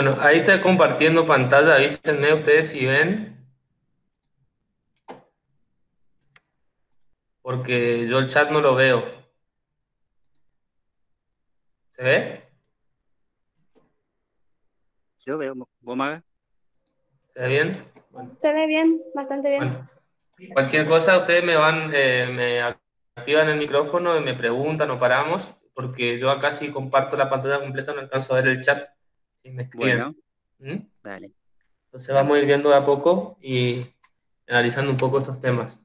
Bueno, ahí está compartiendo pantalla, avísenme ustedes si ven. Porque yo el chat no lo veo. ¿Se ve? Yo veo, ¿vos Maga? ¿Se ve bien? Se ve bien, bastante bien. cualquier cosa, ustedes me van, eh, me activan el micrófono y me preguntan o paramos, porque yo acá sí comparto la pantalla completa, no alcanzo a ver el chat. Si me escriben. Bueno, ¿Mm? dale. Entonces vamos a ir viendo de a poco y analizando un poco estos temas.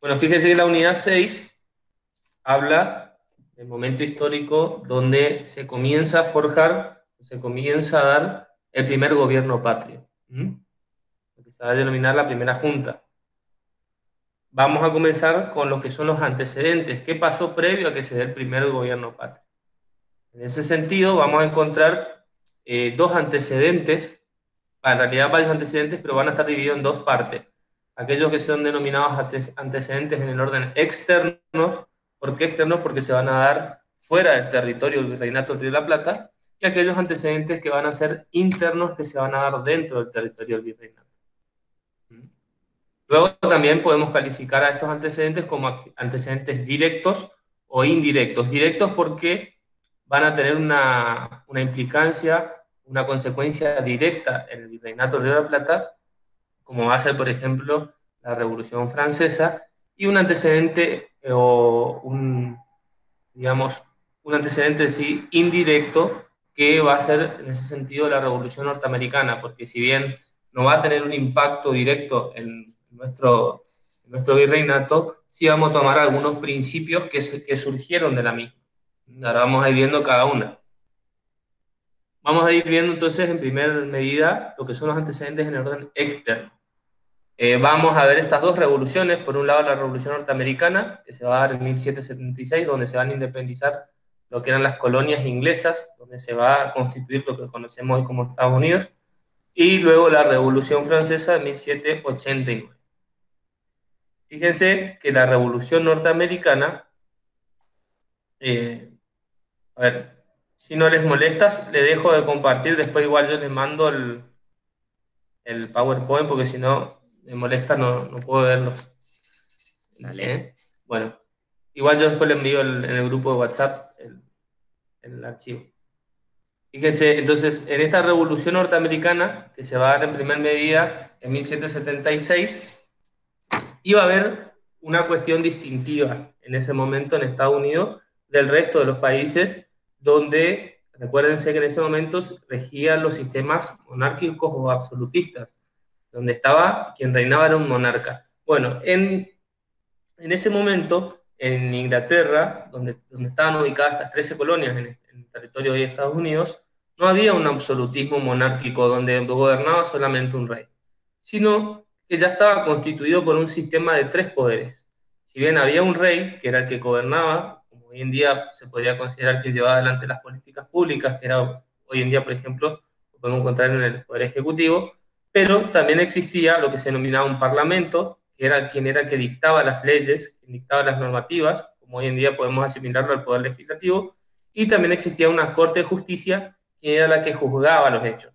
Bueno, fíjense que la unidad 6 habla del momento histórico donde se comienza a forjar, se comienza a dar el primer gobierno patrio, lo que se va a denominar la primera junta. Vamos a comenzar con lo que son los antecedentes. ¿Qué pasó previo a que se dé el primer gobierno patrio? En ese sentido, vamos a encontrar eh, dos antecedentes, en realidad varios antecedentes, pero van a estar divididos en dos partes. Aquellos que son denominados antecedentes en el orden externos, ¿por qué externos? Porque se van a dar fuera del territorio del Virreinato del Río de la Plata, y aquellos antecedentes que van a ser internos que se van a dar dentro del territorio del virreinato. Luego también podemos calificar a estos antecedentes como antecedentes directos o indirectos. Directos porque van a tener una, una implicancia, una consecuencia directa en el virreinato de la Plata, como va a ser, por ejemplo, la Revolución Francesa, y un antecedente eh, o un, digamos, un antecedente sí indirecto que va a ser en ese sentido la revolución norteamericana, porque si bien no va a tener un impacto directo en nuestro, nuestro virreinato, sí vamos a tomar algunos principios que, que surgieron de la misma. Ahora vamos a ir viendo cada una. Vamos a ir viendo entonces en primera medida lo que son los antecedentes en orden externo. Eh, vamos a ver estas dos revoluciones. Por un lado, la revolución norteamericana, que se va a dar en 1776, donde se van a independizar lo que eran las colonias inglesas, donde se va a constituir lo que conocemos hoy como Estados Unidos, y luego la Revolución Francesa de 1789. Fíjense que la Revolución Norteamericana, eh, a ver, si no les molesta, le dejo de compartir, después igual yo les mando el, el PowerPoint, porque si no me molesta no, no puedo verlos. Dale. Bueno, igual yo después le envío en el grupo de WhatsApp el archivo. Fíjense, entonces, en esta revolución norteamericana, que se va a dar en primer medida en 1776, iba a haber una cuestión distintiva en ese momento en Estados Unidos del resto de los países, donde, recuérdense que en ese momento regían los sistemas monárquicos o absolutistas, donde estaba, quien reinaba era un monarca. Bueno, en, en ese momento en Inglaterra, donde, donde estaban ubicadas estas 13 colonias en, el territorio de Estados Unidos, no había un absolutismo monárquico donde gobernaba solamente un rey, sino que ya estaba constituido por un sistema de tres poderes. Si bien había un rey, que era el que gobernaba, hoy en día se podría considerar que llevaba adelante las políticas públicas, que era hoy en día, por ejemplo, lo podemos encontrar en el Poder Ejecutivo, pero también existía lo que se denominaba un parlamento, que era quien era que dictaba las leyes, quien dictaba las normativas, como hoy en día podemos asimilarlo al Poder Legislativo, y también existía una Corte de Justicia, que era la que juzgaba los hechos,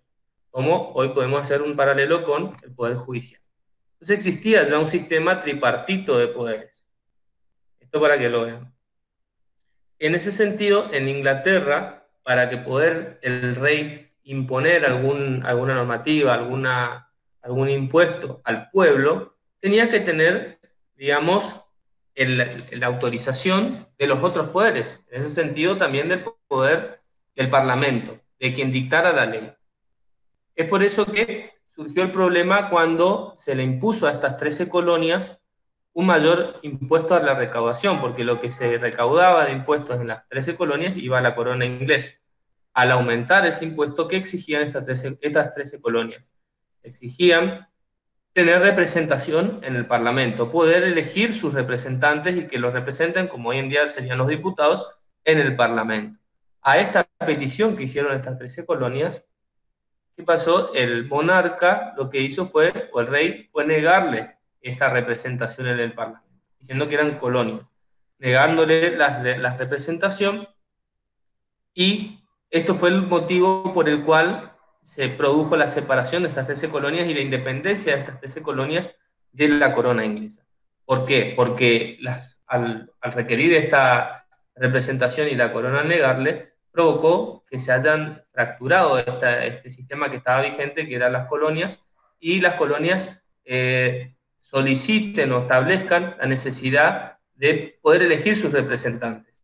como hoy podemos hacer un paralelo con el Poder Judicial. Entonces existía ya un sistema tripartito de poderes. Esto para que lo vean. En ese sentido, en Inglaterra, para que poder el rey imponer alguna normativa, alguna, algún impuesto al pueblo, tenía que tener, digamos, la autorización de los otros poderes, en ese sentido también del poder del Parlamento, de quien dictara la ley. Es por eso que surgió el problema cuando se le impuso a estas 13 colonias un mayor impuesto a la recaudación, porque lo que se recaudaba de impuestos en las 13 colonias iba a la corona inglesa. Al aumentar ese impuesto, ¿qué exigían estas 13, estas 13 colonias? Exigían tener representación en el Parlamento, poder elegir sus representantes y que los representen, como hoy en día serían los diputados, en el Parlamento. A esta petición que hicieron estas 13 colonias, ¿qué pasó? El monarca lo que hizo fue, o el rey, fue negarle esta representación en el Parlamento, diciendo que eran colonias, negándole la, representación y Esto fue el motivo por el cual se produjo la separación de estas 13 colonias y la independencia de estas 13 colonias de la corona inglesa. ¿Por qué? Porque al, requerir esta representación y la corona negarle, provocó que se hayan fracturado este sistema que estaba vigente, que eran las colonias, y las colonias eh, soliciten o establezcan la necesidad de poder elegir sus representantes.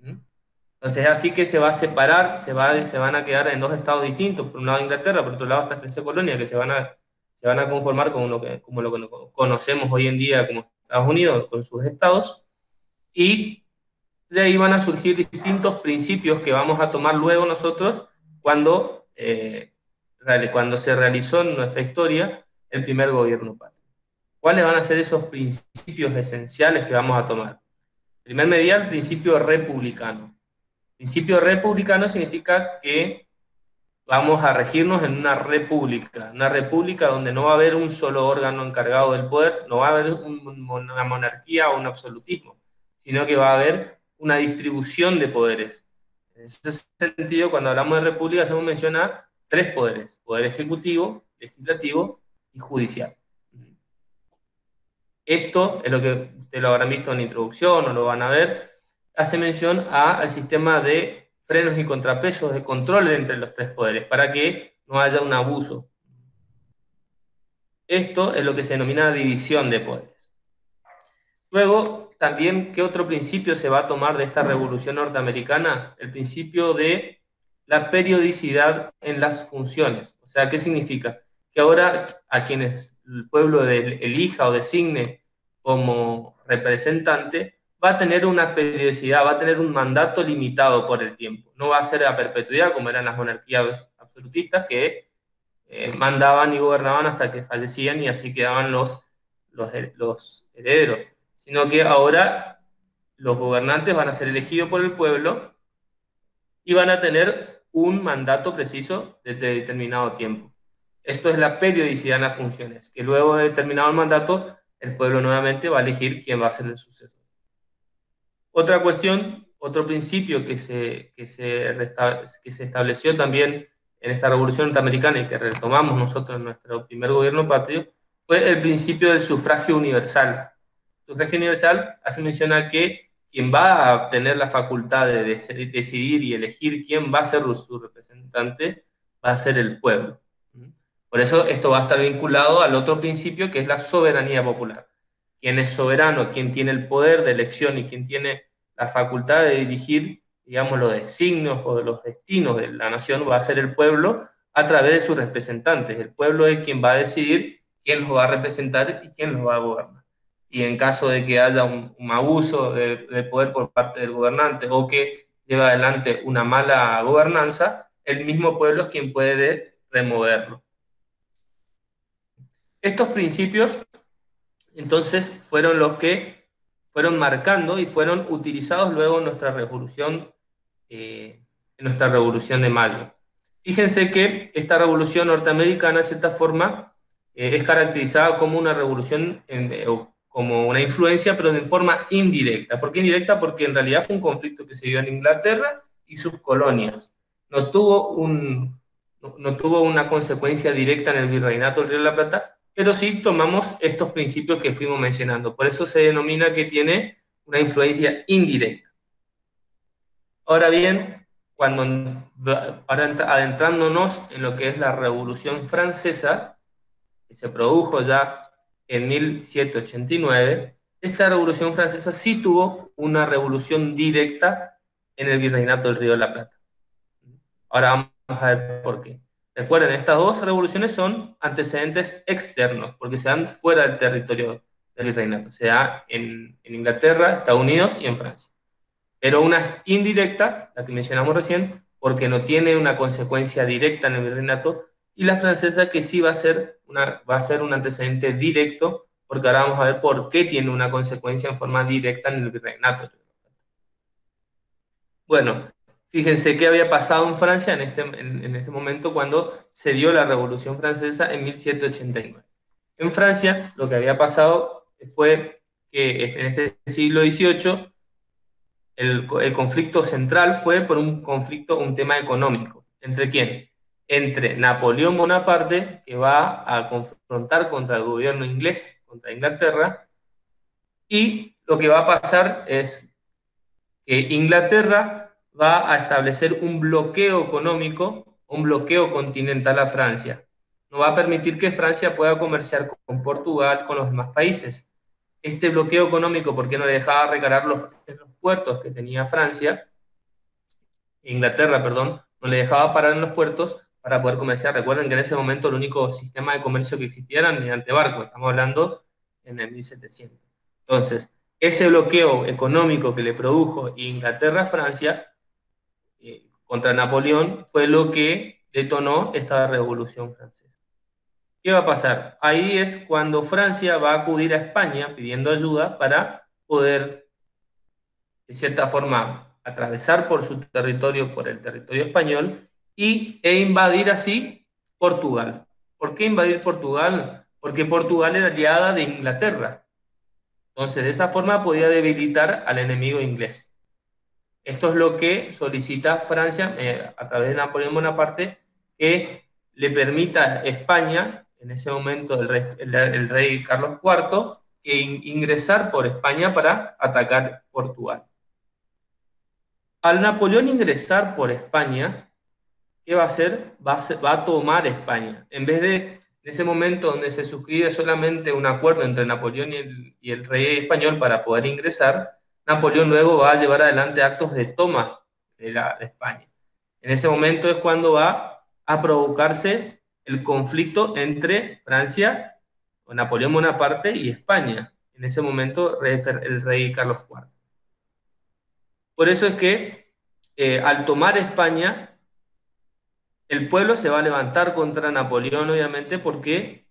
Entonces, así que se va a separar, se, va, se van a quedar en dos estados distintos, por un lado Inglaterra, por otro lado estas 13 colonias que se van a, se van a conformar como lo, que, como lo que conocemos hoy en día como Estados Unidos, con sus estados, y de ahí van a surgir distintos principios que vamos a tomar luego nosotros cuando, eh, cuando se realizó en nuestra historia el primer gobierno patrio. ¿Cuáles van a ser esos principios esenciales que vamos a tomar? Primer medida, el principio republicano. Principio republicano significa que vamos a regirnos en una república, una república donde no va a haber un solo órgano encargado del poder, no va a haber una monarquía o un absolutismo, sino que va a haber una distribución de poderes. En ese sentido, cuando hablamos de república, hacemos mención a tres poderes, poder ejecutivo, legislativo y judicial. Esto es lo que ustedes lo habrán visto en la introducción o lo van a ver, hace mención al sistema de frenos y contrapesos, de control entre los tres poderes, para que no haya un abuso. Esto es lo que se denomina división de poderes. Luego, también, ¿qué otro principio se va a tomar de esta revolución norteamericana? El principio de la periodicidad en las funciones. O sea, ¿qué significa? Que ahora a quienes el pueblo elija o designe como representante, va a tener una periodicidad, va a tener un mandato limitado por el tiempo. No va a ser a perpetuidad como eran las monarquías absolutistas que eh, mandaban y gobernaban hasta que fallecían y así quedaban los, los, los herederos, sino que ahora los gobernantes van a ser elegidos por el pueblo y van a tener un mandato preciso desde determinado tiempo. Esto es la periodicidad en las funciones, que luego de determinado el mandato, el pueblo nuevamente va a elegir quién va a ser el sucesor. Otra cuestión, otro principio que se, que se, que se estableció también en esta revolución norteamericana y que retomamos nosotros en nuestro primer gobierno patrio, fue el principio del sufragio universal. El sufragio universal hace mención a que quien va a tener la facultad de decidir y elegir quién va a ser su representante va a ser el pueblo. Por eso esto va a estar vinculado al otro principio que es la soberanía popular quién es soberano, quién tiene el poder de elección y quién tiene la facultad de dirigir, digamos, los designios o los destinos de la nación, va a ser el pueblo a través de sus representantes. El pueblo es quien va a decidir quién los va a representar y quién los va a gobernar. Y en caso de que haya un, abuso de, poder por parte del gobernante o que lleve adelante una mala gobernanza, el mismo pueblo es quien puede removerlo. Estos principios entonces fueron los que fueron marcando y fueron utilizados luego en nuestra revolución, eh, en nuestra revolución de mayo. Fíjense que esta revolución norteamericana, de cierta forma, eh, es caracterizada como una revolución, eh, como una influencia, pero de forma indirecta. ¿Por qué indirecta? Porque en realidad fue un conflicto que se dio en Inglaterra y sus colonias. No tuvo, un, no tuvo una consecuencia directa en el virreinato del Río de la Plata, pero sí tomamos estos principios que fuimos mencionando. Por eso se denomina que tiene una influencia indirecta. Ahora bien, cuando adentrándonos en lo que es la Revolución Francesa, que se produjo ya en 1789, esta Revolución Francesa sí tuvo una revolución directa en el Virreinato del Río de la Plata. Ahora vamos a ver por qué. Recuerden, estas dos revoluciones son antecedentes externos, porque se dan fuera del territorio del virreinato, se da en, Inglaterra, Estados Unidos y en Francia. Pero una indirecta, la que mencionamos recién, porque no tiene una consecuencia directa en el virreinato, y la francesa que sí va a ser, una, va a ser un antecedente directo, porque ahora vamos a ver por qué tiene una consecuencia en forma directa en el virreinato. Bueno, Fíjense qué había pasado en Francia en este, en, este momento cuando se dio la Revolución Francesa en 1789. En Francia lo que había pasado fue que en este siglo XVIII el, conflicto central fue por un conflicto, un tema económico. ¿Entre quién? Entre Napoleón Bonaparte, que va a confrontar contra el gobierno inglés, contra Inglaterra, y lo que va a pasar es que Inglaterra va a establecer un bloqueo económico, un bloqueo continental a Francia. No va a permitir que Francia pueda comerciar con Portugal, con los demás países. Este bloqueo económico, ¿por qué no le dejaba recargar los, los puertos que tenía Francia, Inglaterra, perdón, no le dejaba parar en los puertos para poder comerciar. Recuerden que en ese momento el único sistema de comercio que existía era mediante barco, estamos hablando en el 1700. Entonces, ese bloqueo económico que le produjo Inglaterra a Francia contra Napoleón fue lo que detonó esta revolución francesa. ¿Qué va a pasar? Ahí es cuando Francia va a acudir a España pidiendo ayuda para poder de cierta forma, atravesar por su territorio, por el territorio español, y, e invadir así Portugal. ¿Por qué invadir Portugal? Porque Portugal era aliada de Inglaterra. Entonces, de esa forma podía debilitar al enemigo inglés. Esto es lo que solicita Francia eh, a través de Napoleón Bonaparte, que le permita a España, en ese momento el rey, Carlos IV, ingresar por España para atacar Portugal. Al Napoleón ingresar por España, ¿qué va a hacer? Va a, tomar España. En vez de, en ese momento donde se suscribe solamente un acuerdo entre Napoleón y el, rey español para poder ingresar, Napoleón luego va a llevar adelante actos de toma de, la, España. En ese momento es cuando va a provocarse el conflicto entre Francia, o Napoleón Bonaparte y España. En ese momento el rey Carlos IV. Por eso es que eh, al tomar España, el pueblo se va a levantar contra Napoleón, obviamente, porque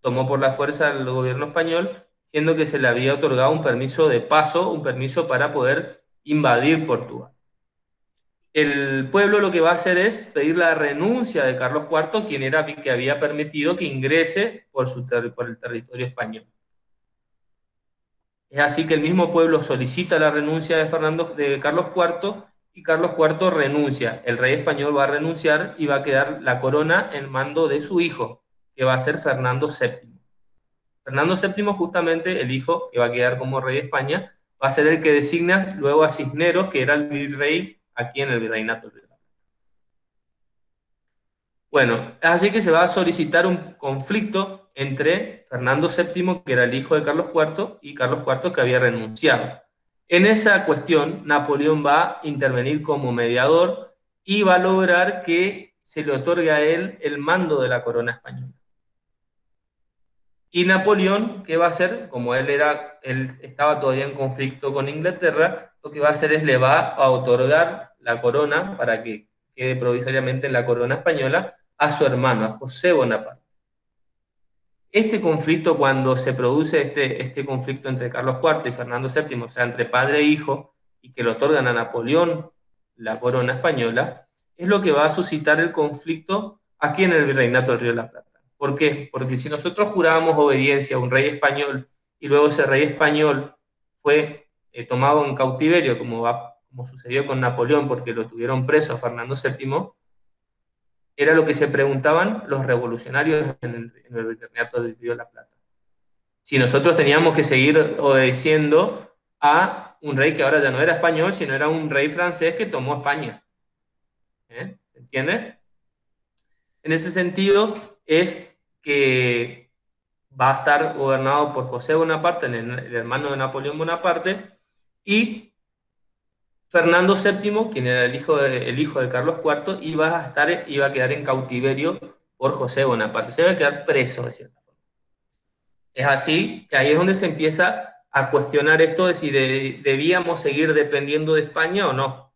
tomó por la fuerza el gobierno español, siendo que se le había otorgado un permiso de paso, un permiso para poder invadir Portugal. El pueblo lo que va a hacer es pedir la renuncia de Carlos IV, quien era que había permitido que ingrese por, su por el territorio español. Es así que el mismo pueblo solicita la renuncia de, Fernando, de Carlos IV y Carlos IV renuncia. El rey español va a renunciar y va a quedar la corona en mando de su hijo, que va a ser Fernando VII. Fernando VII, justamente el hijo que va a quedar como rey de España, va a ser el que designa luego a Cisneros, que era el virrey aquí en el virreinato. Bueno, así que se va a solicitar un conflicto entre Fernando VII, que era el hijo de Carlos IV, y Carlos IV, que había renunciado. En esa cuestión, Napoleón va a intervenir como mediador y va a lograr que se le otorgue a él el mando de la corona española. Y Napoleón, ¿qué va a hacer? Como él, era, él estaba todavía en conflicto con Inglaterra, lo que va a hacer es le va a otorgar la corona para que quede provisoriamente en la corona española a su hermano, a José Bonaparte. Este conflicto, cuando se produce este, este conflicto entre Carlos IV y Fernando VII, o sea, entre padre e hijo, y que le otorgan a Napoleón la corona española, es lo que va a suscitar el conflicto aquí en el Virreinato del Río de la Plata. ¿Por qué? Porque si nosotros jurábamos obediencia a un rey español y luego ese rey español fue eh, tomado en cautiverio, como, sucedió con Napoleón, porque lo tuvieron preso a Fernando VII, era lo que se preguntaban los revolucionarios en el, en el del Río de la Plata. Si nosotros teníamos que seguir obedeciendo a un rey que ahora ya no era español, sino era un rey francés que tomó España. ¿Eh? ¿Se entiende? En ese sentido, es que va a estar gobernado por José Bonaparte, el hermano de Napoleón Bonaparte, y Fernando VII, quien era el hijo de, hijo de Carlos IV, iba a, estar, iba a quedar en cautiverio por José Bonaparte. Se iba a quedar preso, de cierta forma. Es así que ahí es donde se empieza a cuestionar esto de si debíamos seguir dependiendo de España o no.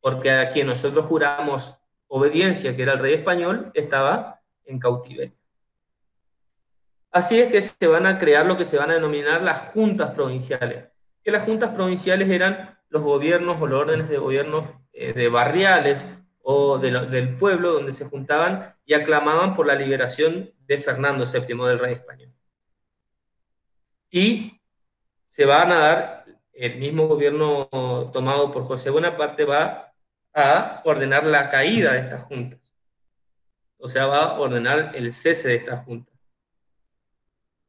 Porque a quien nosotros juramos obediencia, que era el rey español, estaba en cautiverio. Así es que se van a crear lo que se van a denominar las juntas provinciales. Que las juntas provinciales eran los gobiernos o los órdenes de gobiernos eh, de barriales o del pueblo donde se juntaban y aclamaban por la liberación de Fernando VII del rey español. Y se van a dar el mismo gobierno tomado por José Bonaparte va a ordenar la caída de estas juntas. O sea, va a ordenar el cese de estas juntas.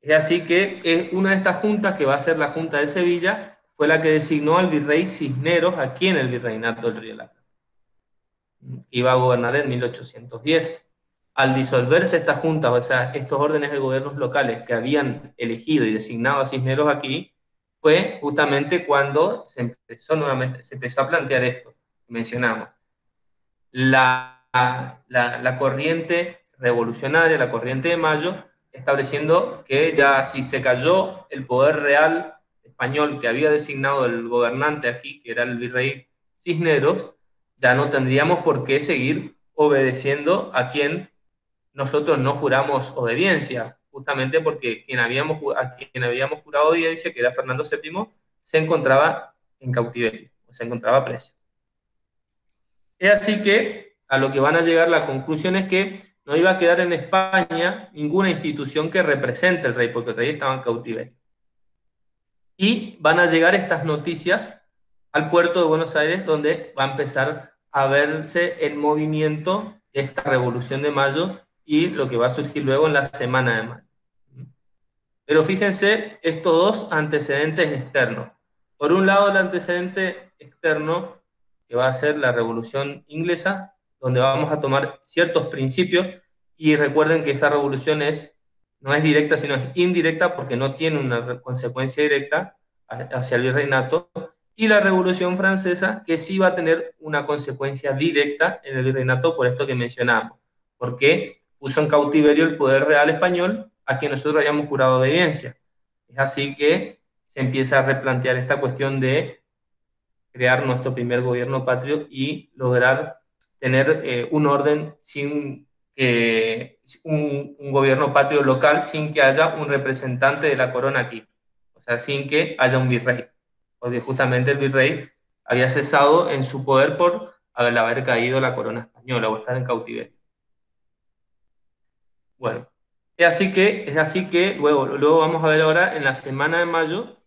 Es así que es una de estas juntas, que va a ser la Junta de Sevilla, fue la que designó al virrey Cisneros aquí en el virreinato del Río de la. Iba a gobernar en 1810. Al disolverse esta junta, o sea, estos órdenes de gobiernos locales que habían elegido y designado a Cisneros aquí, fue justamente cuando se empezó nuevamente, se empezó a plantear esto mencionamos. La, la corriente revolucionaria, la corriente de Mayo, estableciendo que ya si se cayó el poder real español que había designado el gobernante aquí, que era el virrey Cisneros, ya no tendríamos por qué seguir obedeciendo a quien nosotros no juramos obediencia, justamente porque quien habíamos, a quien habíamos jurado obediencia, que era Fernando VII, se encontraba en cautiverio, o se encontraba preso. Es así que a lo que van a llegar la conclusión es que no iba a quedar en España ninguna institución que represente al rey, porque el rey estaba en cautiverio. Y van a llegar estas noticias al puerto de Buenos Aires, donde va a empezar a verse el movimiento esta revolución de mayo y lo que va a surgir luego en la semana de mayo. Pero fíjense estos dos antecedentes externos. Por un lado, el antecedente externo, que va a ser la revolución inglesa, donde vamos a tomar ciertos principios. Y recuerden que esta revolución es, no es directa, sino es indirecta porque no tiene una consecuencia directa hacia el virreinato, y la revolución francesa que sí va a tener una consecuencia directa en el virreinato por esto que mencionamos, porque puso en cautiverio el poder real español a quien nosotros hayamos jurado obediencia. Es así que se empieza a replantear esta cuestión de crear nuestro primer gobierno patrio y lograr tener eh, un orden sin que un, gobierno patrio local sin que haya un representante de la corona aquí, o sea, sin que haya un virrey, porque justamente el virrey había cesado en su poder por haber, haber caído la corona española o estar en cautiverio. Bueno, es así que, es así que luego, luego vamos a ver ahora en la semana de mayo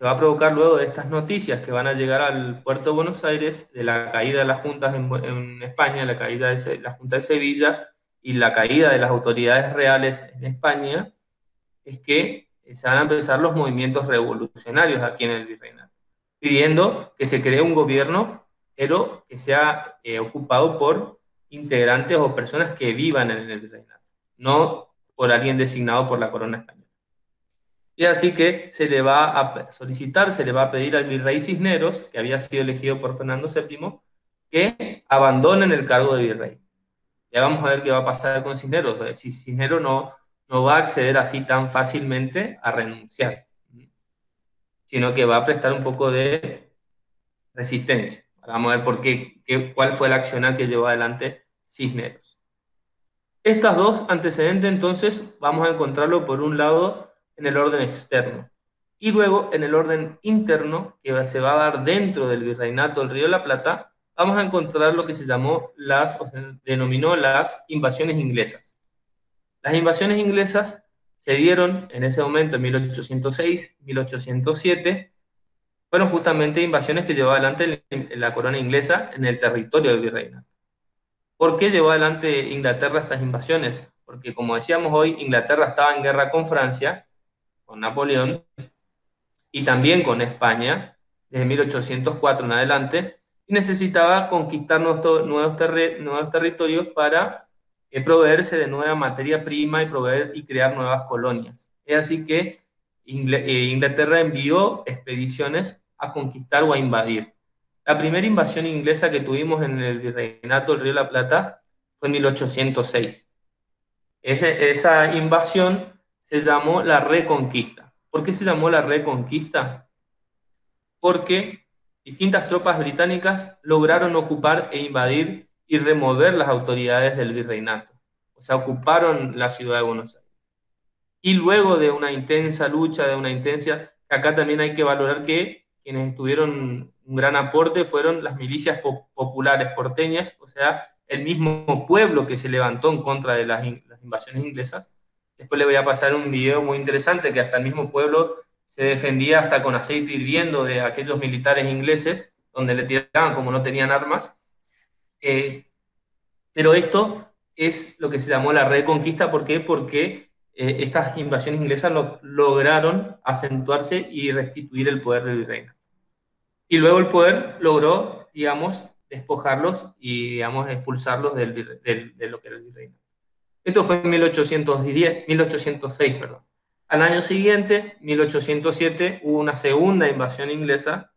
se va a provocar luego de estas noticias que van a llegar al puerto de Buenos Aires, de la caída de las juntas en, España, la caída de la Junta de Sevilla y la caída de las autoridades reales en España, es que se van a empezar los movimientos revolucionarios aquí en el virreinato, pidiendo que se cree un gobierno, pero que sea eh, ocupado por integrantes o personas que vivan en el virreinato, no por alguien designado por la corona española. Y así que se le va a solicitar, se le va a pedir al virrey Cisneros, que había sido elegido por Fernando VII, que abandonen el cargo de virrey. Ya vamos a ver qué va a pasar con Cisneros. Eh, si Cisneros no, no va a acceder así tan fácilmente a renunciar, sino que va a prestar un poco de resistencia. Vamos a ver por qué, qué cuál fue el accionar que llevó adelante Cisneros. Estas dos antecedentes, entonces, vamos a encontrarlo por un lado en el orden externo. Y luego en el orden interno, que se va a dar dentro del virreinato del Río de la Plata, vamos a encontrar lo que se llamó las, denominó las invasiones inglesas. Las invasiones inglesas se dieron en ese momento, en 1806, 1807, fueron justamente invasiones que llevó adelante la corona inglesa en el territorio del virreinato. ¿Por qué llevó adelante Inglaterra estas invasiones? Porque como decíamos hoy, Inglaterra estaba en guerra con Francia con Napoleón y también con España desde 1804 en adelante, necesitaba conquistar nuevos, nuevos, nuevos territorios para eh, proveerse de nueva materia prima y, proveer, y crear nuevas colonias. Es así que eh, Inglaterra envió expediciones a conquistar o a invadir. La primera invasión inglesa que tuvimos en el virreinato del Río de la Plata fue en 1806. esa invasión se llamó la Reconquista. ¿Por qué se llamó la Reconquista? Porque distintas tropas británicas lograron ocupar e invadir y remover las autoridades del virreinato. O sea, ocuparon la ciudad de Buenos Aires. Y luego de una intensa lucha, de una intensa, acá también hay que valorar que quienes estuvieron un gran aporte fueron las milicias populares porteñas, o sea, el mismo pueblo que se levantó en contra de las invasiones inglesas, Después le voy a pasar un video muy interesante que hasta el mismo pueblo se defendía hasta con aceite hirviendo de aquellos militares ingleses, donde le tiraban como no tenían armas. Eh, pero esto es lo que se llamó la reconquista, ¿por qué? Porque eh, estas invasiones inglesas lograron acentuarse y restituir el poder del virreinato. Y luego el poder logró, digamos, despojarlos y, digamos, expulsarlos de lo que era el virreinato. Esto fue en 1810, 1806, perdón. Al año siguiente, 1807, hubo una segunda invasión inglesa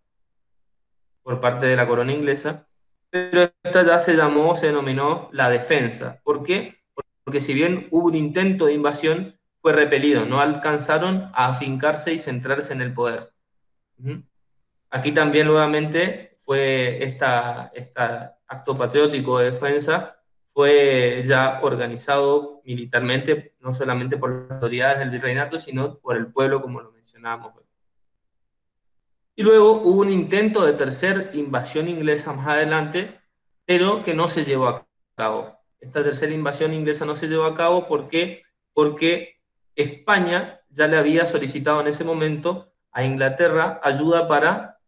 por parte de la corona inglesa, pero esta ya se llamó, se denominó la defensa. ¿Por qué? Porque si bien hubo un intento de invasión, fue repelido, no alcanzaron a afincarse y centrarse en el poder. Aquí también nuevamente fue este acto patriótico de defensa fue ya organizado militarmente, no solamente por las autoridades del virreinato, sino por el pueblo, como lo mencionábamos. Y luego hubo un intento de tercera invasión inglesa más adelante, pero que no se llevó a cabo. Esta tercera invasión inglesa no se llevó a cabo porque, porque España ya le había solicitado en ese momento a Inglaterra ayuda para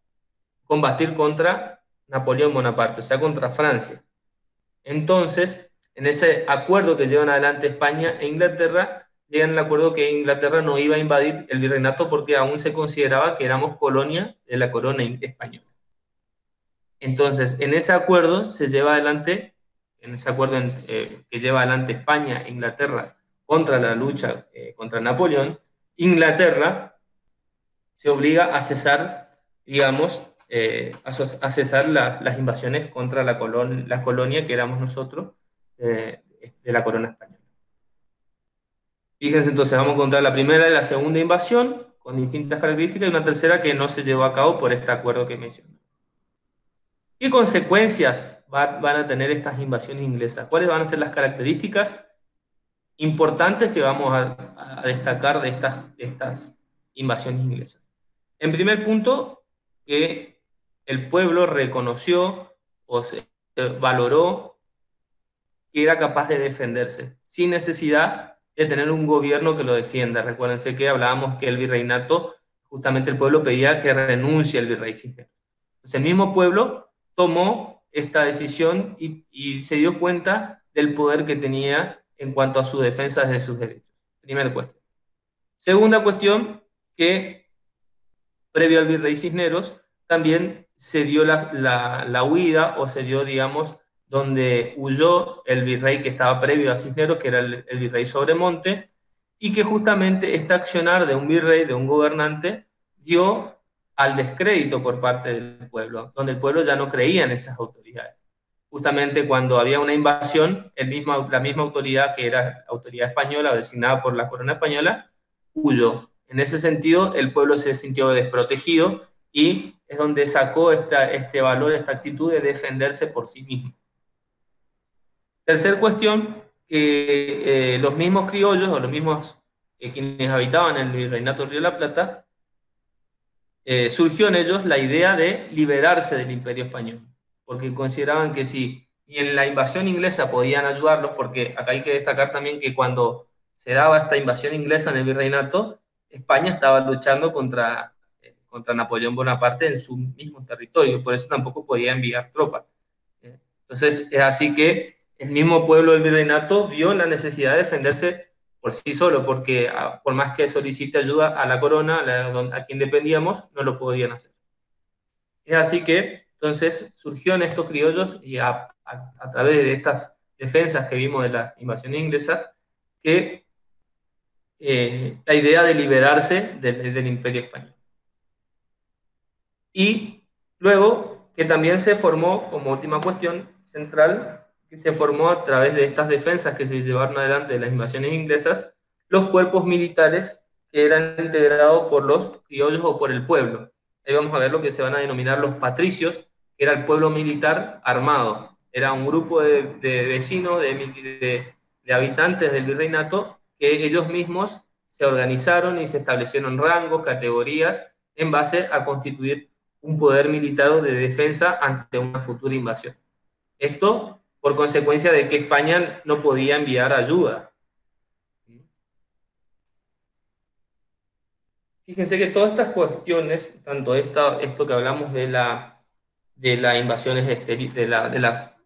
combatir contra Napoleón Bonaparte, o sea, contra Francia. Entonces, en ese acuerdo que llevan adelante España e Inglaterra, llegan al acuerdo que Inglaterra no iba a invadir el virreinato porque aún se consideraba que éramos colonia de la corona española. Entonces, en ese acuerdo se lleva adelante, en ese acuerdo eh, que lleva adelante España e Inglaterra contra la lucha eh, contra Napoleón, Inglaterra se obliga a cesar, digamos, eh, a, cesar las invasiones contra la, la, colonia que éramos nosotros eh, de la corona española. Fíjense, entonces vamos a encontrar la primera y la segunda invasión con distintas características y una tercera que no se llevó a cabo por este acuerdo que mencioné. ¿Qué consecuencias van a tener estas invasiones inglesas? ¿Cuáles van a ser las características importantes que vamos a, destacar de estas, de estas invasiones inglesas? En primer punto, que el pueblo reconoció o se valoró que era capaz de defenderse, sin necesidad de tener un gobierno que lo defienda. Recuérdense que hablábamos que el virreinato, justamente el pueblo pedía que renuncie el virrey Entonces el mismo pueblo tomó esta decisión y, y se dio cuenta del poder que tenía en cuanto a su defensa de sus derechos. Primera cuestión. Segunda cuestión, que previo al virrey Cisneros, también se dio la, huida o se dio, digamos, donde huyó el virrey que estaba previo a Cisneros, que era el, virrey Sobremonte, y que justamente este accionar de un virrey, de un gobernante, dio al descrédito por parte del pueblo, donde el pueblo ya no creía en esas autoridades. Justamente cuando había una invasión, el mismo, la misma autoridad que era autoridad española designada por la corona española, huyó. En ese sentido, el pueblo se sintió desprotegido y es donde sacó esta, este valor, esta actitud de defenderse por sí mismo. Tercer cuestión, que eh, los mismos criollos o los mismos eh, quienes habitaban en el Reinato del Río de la Plata, eh, surgió en ellos la idea de liberarse del imperio español, porque consideraban que si y en la invasión inglesa podían ayudarlos, porque acá hay que destacar también que cuando se daba esta invasión inglesa en el virreinato, España estaba luchando contra contra Napoleón Bonaparte en su mismo territorio, por eso tampoco podía enviar tropas. Entonces, es así que el mismo pueblo del virreinato vio la necesidad de defenderse por sí solo, porque ah, por más que solicite ayuda a la corona, a, quien dependíamos, no lo podían hacer. Es así que entonces surgió en estos criollos y a, través de estas defensas que vimos de las invasiones inglesas, que eh, la idea de liberarse del imperio español. Y luego que también se formó, como última cuestión central, que se formó a través de estas defensas que se llevaron adelante de las invasiones inglesas, los cuerpos militares que eran integrados por los criollos o por el pueblo. Ahí vamos a ver lo que se van a denominar los patricios, que era el pueblo militar armado. Era un grupo de, vecinos, de, de habitantes del virreinato, que ellos mismos se organizaron y se establecieron rangos, categorías, en base a constituir un poder militar de defensa ante una futura invasión. Esto por consecuencia de que España no podía enviar ayuda. Fíjense que todas estas cuestiones, tanto esta, esto que hablamos de, la, de las invasiones de, la, de las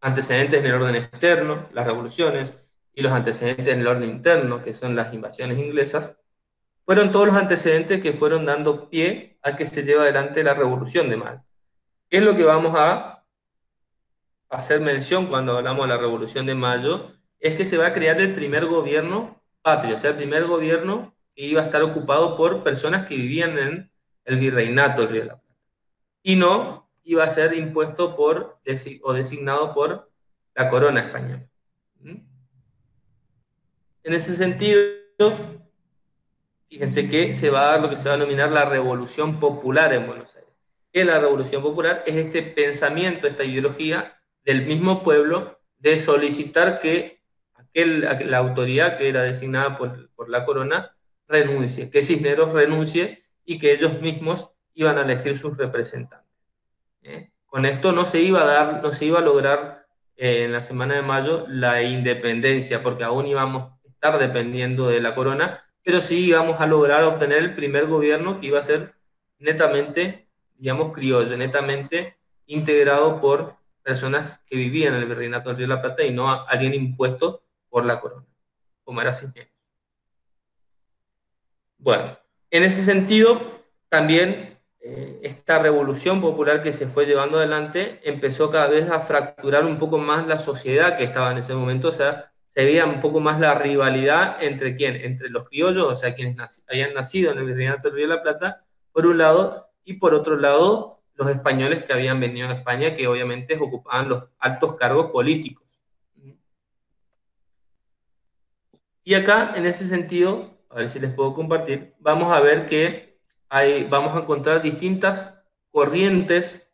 antecedentes en el orden externo, las revoluciones, y los antecedentes en el orden interno, que son las invasiones inglesas, fueron todos los antecedentes que fueron dando pie a que se lleve adelante la revolución de Mayo. ¿Qué es lo que vamos a hacer mención cuando hablamos de la revolución de Mayo? Es que se va a crear el primer gobierno patrio, o sea, el primer gobierno que iba a estar ocupado por personas que vivían en el virreinato del Río de la Plata. Y no iba a ser impuesto por o designado por la corona española. En ese sentido, fíjense que se va a dar lo que se va a denominar la revolución popular en Buenos Aires. ¿Qué es la revolución popular? Es este pensamiento, esta ideología del mismo pueblo de solicitar que la autoridad que era designada por, por la corona renuncie, que Cisneros renuncie y que ellos mismos iban a elegir sus representantes. ¿eh? Con esto no se iba a dar, no se iba a lograr eh, en la semana de mayo la independencia, porque aún íbamos a estar dependiendo de la corona, pero sí íbamos a lograr obtener el primer gobierno que iba a ser netamente, digamos, criollo, netamente integrado por personas que vivían en el virreinato del Río de la Plata y no a alguien impuesto por la corona, como era Cisneros. Bueno, en ese sentido, también eh, esta revolución popular que se fue llevando adelante empezó cada vez a fracturar un poco más la sociedad que estaba en ese momento, o sea, se veía un poco más la rivalidad entre quién, entre los criollos, o sea, quienes habían nacido en el Virreinato del Río de la Plata, por un lado, y por otro lado, los españoles que habían venido a España, que obviamente ocupaban los altos cargos políticos. Y acá, en ese sentido, a ver si les puedo compartir, vamos a ver que hay, vamos a encontrar distintas corrientes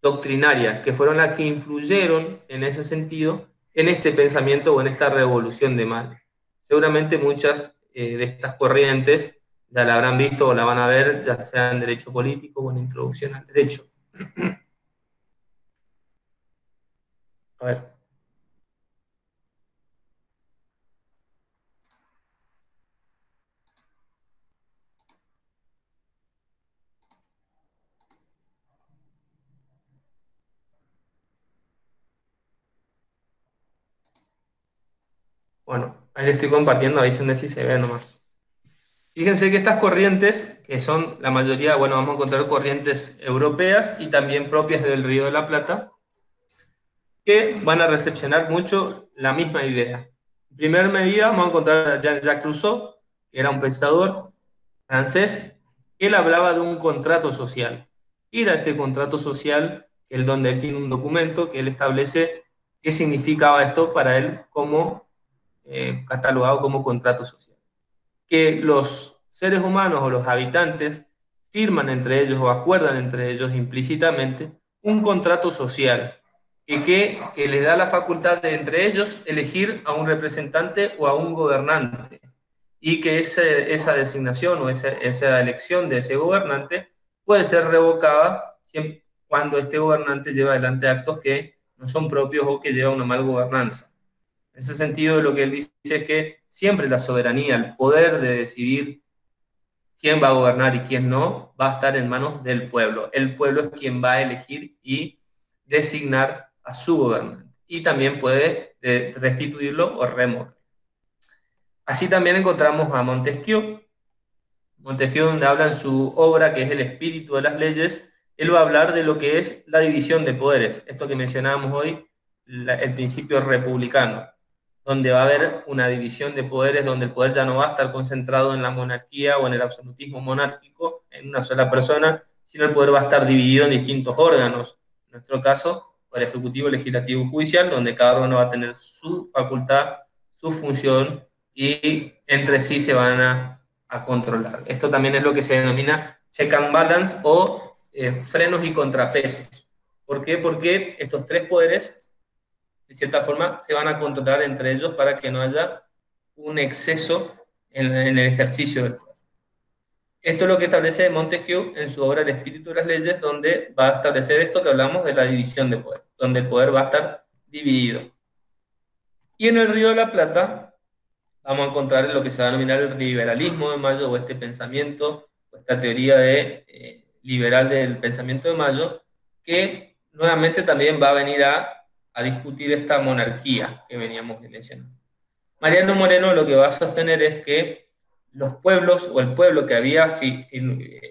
doctrinarias que fueron las que influyeron en ese sentido en este pensamiento o en esta revolución de mal. Seguramente muchas eh, de estas corrientes ya la habrán visto o la van a ver, ya sea en derecho político o en introducción al derecho. A ver. Bueno, ahí le estoy compartiendo, avísenme si se ve nomás. Fíjense que estas corrientes, que son la mayoría, bueno, vamos a encontrar corrientes europeas y también propias del Río de la Plata, que van a recepcionar mucho la misma idea. En primera medida vamos a encontrar a Jacques Rousseau, que era un pensador francés, que él hablaba de un contrato social. Y era este contrato social, que es donde él tiene un documento que él establece qué significaba esto para él como eh, catalogado como contrato social. Que los seres humanos o los habitantes firman entre ellos o acuerdan entre ellos implícitamente un contrato social que, que, les da la facultad de entre ellos elegir a un representante o a un gobernante y que esa designación o esa, elección de ese gobernante puede ser revocada cuando este gobernante lleva adelante actos que no son propios o que lleva una mal gobernanza. En ese sentido, lo que él dice es que siempre la soberanía, el poder de decidir quién va a gobernar y quién no, va a estar en manos del pueblo. El pueblo es quien va a elegir y designar a su gobernante. Y también puede eh, restituirlo o remover. Así también encontramos a Montesquieu. Montesquieu, donde habla en su obra, que es el espíritu de las leyes, él va a hablar de lo que es la división de poderes. Esto que mencionábamos hoy, el principio republicano donde va a haber una división de poderes, donde el poder ya no va a estar concentrado en la monarquía o en el absolutismo monárquico, en una sola persona, sino el poder va a estar dividido en distintos órganos. En nuestro caso, el Ejecutivo, Legislativo y Judicial, donde cada órgano va a tener su facultad, su función y entre sí se van a, controlar. Esto también es lo que se denomina check and balance o eh, frenos y contrapesos. ¿Por qué? Porque estos tres poderes de cierta forma, se van a controlar entre ellos para que no haya un exceso en, el ejercicio del poder. Esto es lo que establece Montesquieu en su obra El espíritu de las leyes, donde va a establecer esto que hablamos de la división de poder, donde el poder va a estar dividido. Y en el Río de la Plata vamos a encontrar lo que se va a denominar el liberalismo de Mayo o este pensamiento esta teoría de, eh, liberal del pensamiento de Mayo, que nuevamente también va a venir a, a discutir esta monarquía que veníamos mencionando. Mariano Moreno lo que va a sostener es que los pueblos o el pueblo que había, que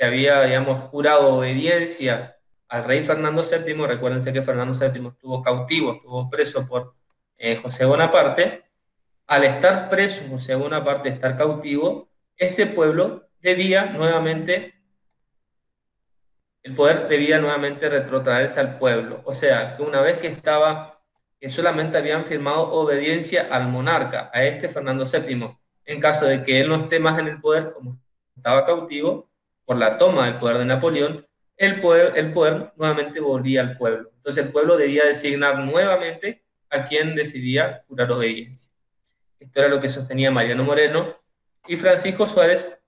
había digamos, jurado obediencia al rey Fernando VII, recuérdense que Fernando VII estuvo cautivo, estuvo preso por eh, José Bonaparte, al estar preso José Bonaparte, estar cautivo, este pueblo debía nuevamente, el poder debía nuevamente retrotraerse al pueblo. O sea, que una vez que estaba, que solamente habían firmado obediencia al monarca, a este Fernando VII, en caso de que él no esté más en el poder, como estaba cautivo, por la toma del poder de Napoleón, el poder, el poder nuevamente volvía al pueblo. Entonces el pueblo debía designar nuevamente a quien decidía jurar obediencia. Esto era lo que sostenía Mariano Moreno y Francisco Suárez,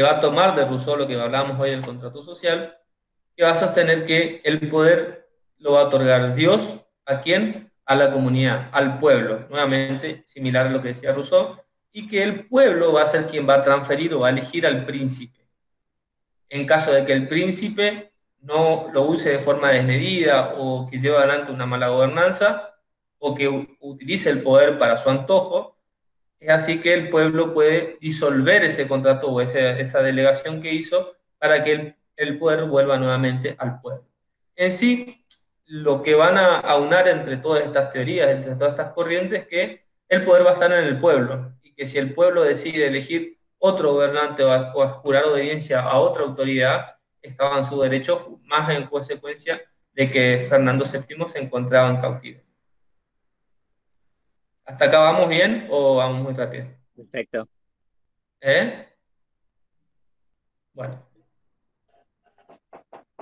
que va a tomar de Rousseau lo que hablábamos hoy del contrato social, que va a sostener que el poder lo va a otorgar Dios a quién? A la comunidad, al pueblo, nuevamente similar a lo que decía Rousseau, y que el pueblo va a ser quien va a transferir o va a elegir al príncipe. En caso de que el príncipe no lo use de forma desmedida o que lleve adelante una mala gobernanza o que utilice el poder para su antojo, es así que el pueblo puede disolver ese contrato o esa delegación que hizo para que el, el, poder vuelva nuevamente al pueblo. En sí, lo que van a aunar entre todas estas teorías, entre todas estas corrientes, es que el poder va a estar en el pueblo que si el pueblo decide elegir otro gobernante o a, jurar obediencia a otra autoridad, estaba en su derecho, más en consecuencia de que Fernando VII se encontraba en cautiverio. ¿Hasta acá vamos bien o vamos muy rápido? Perfecto. ¿Eh? Bueno.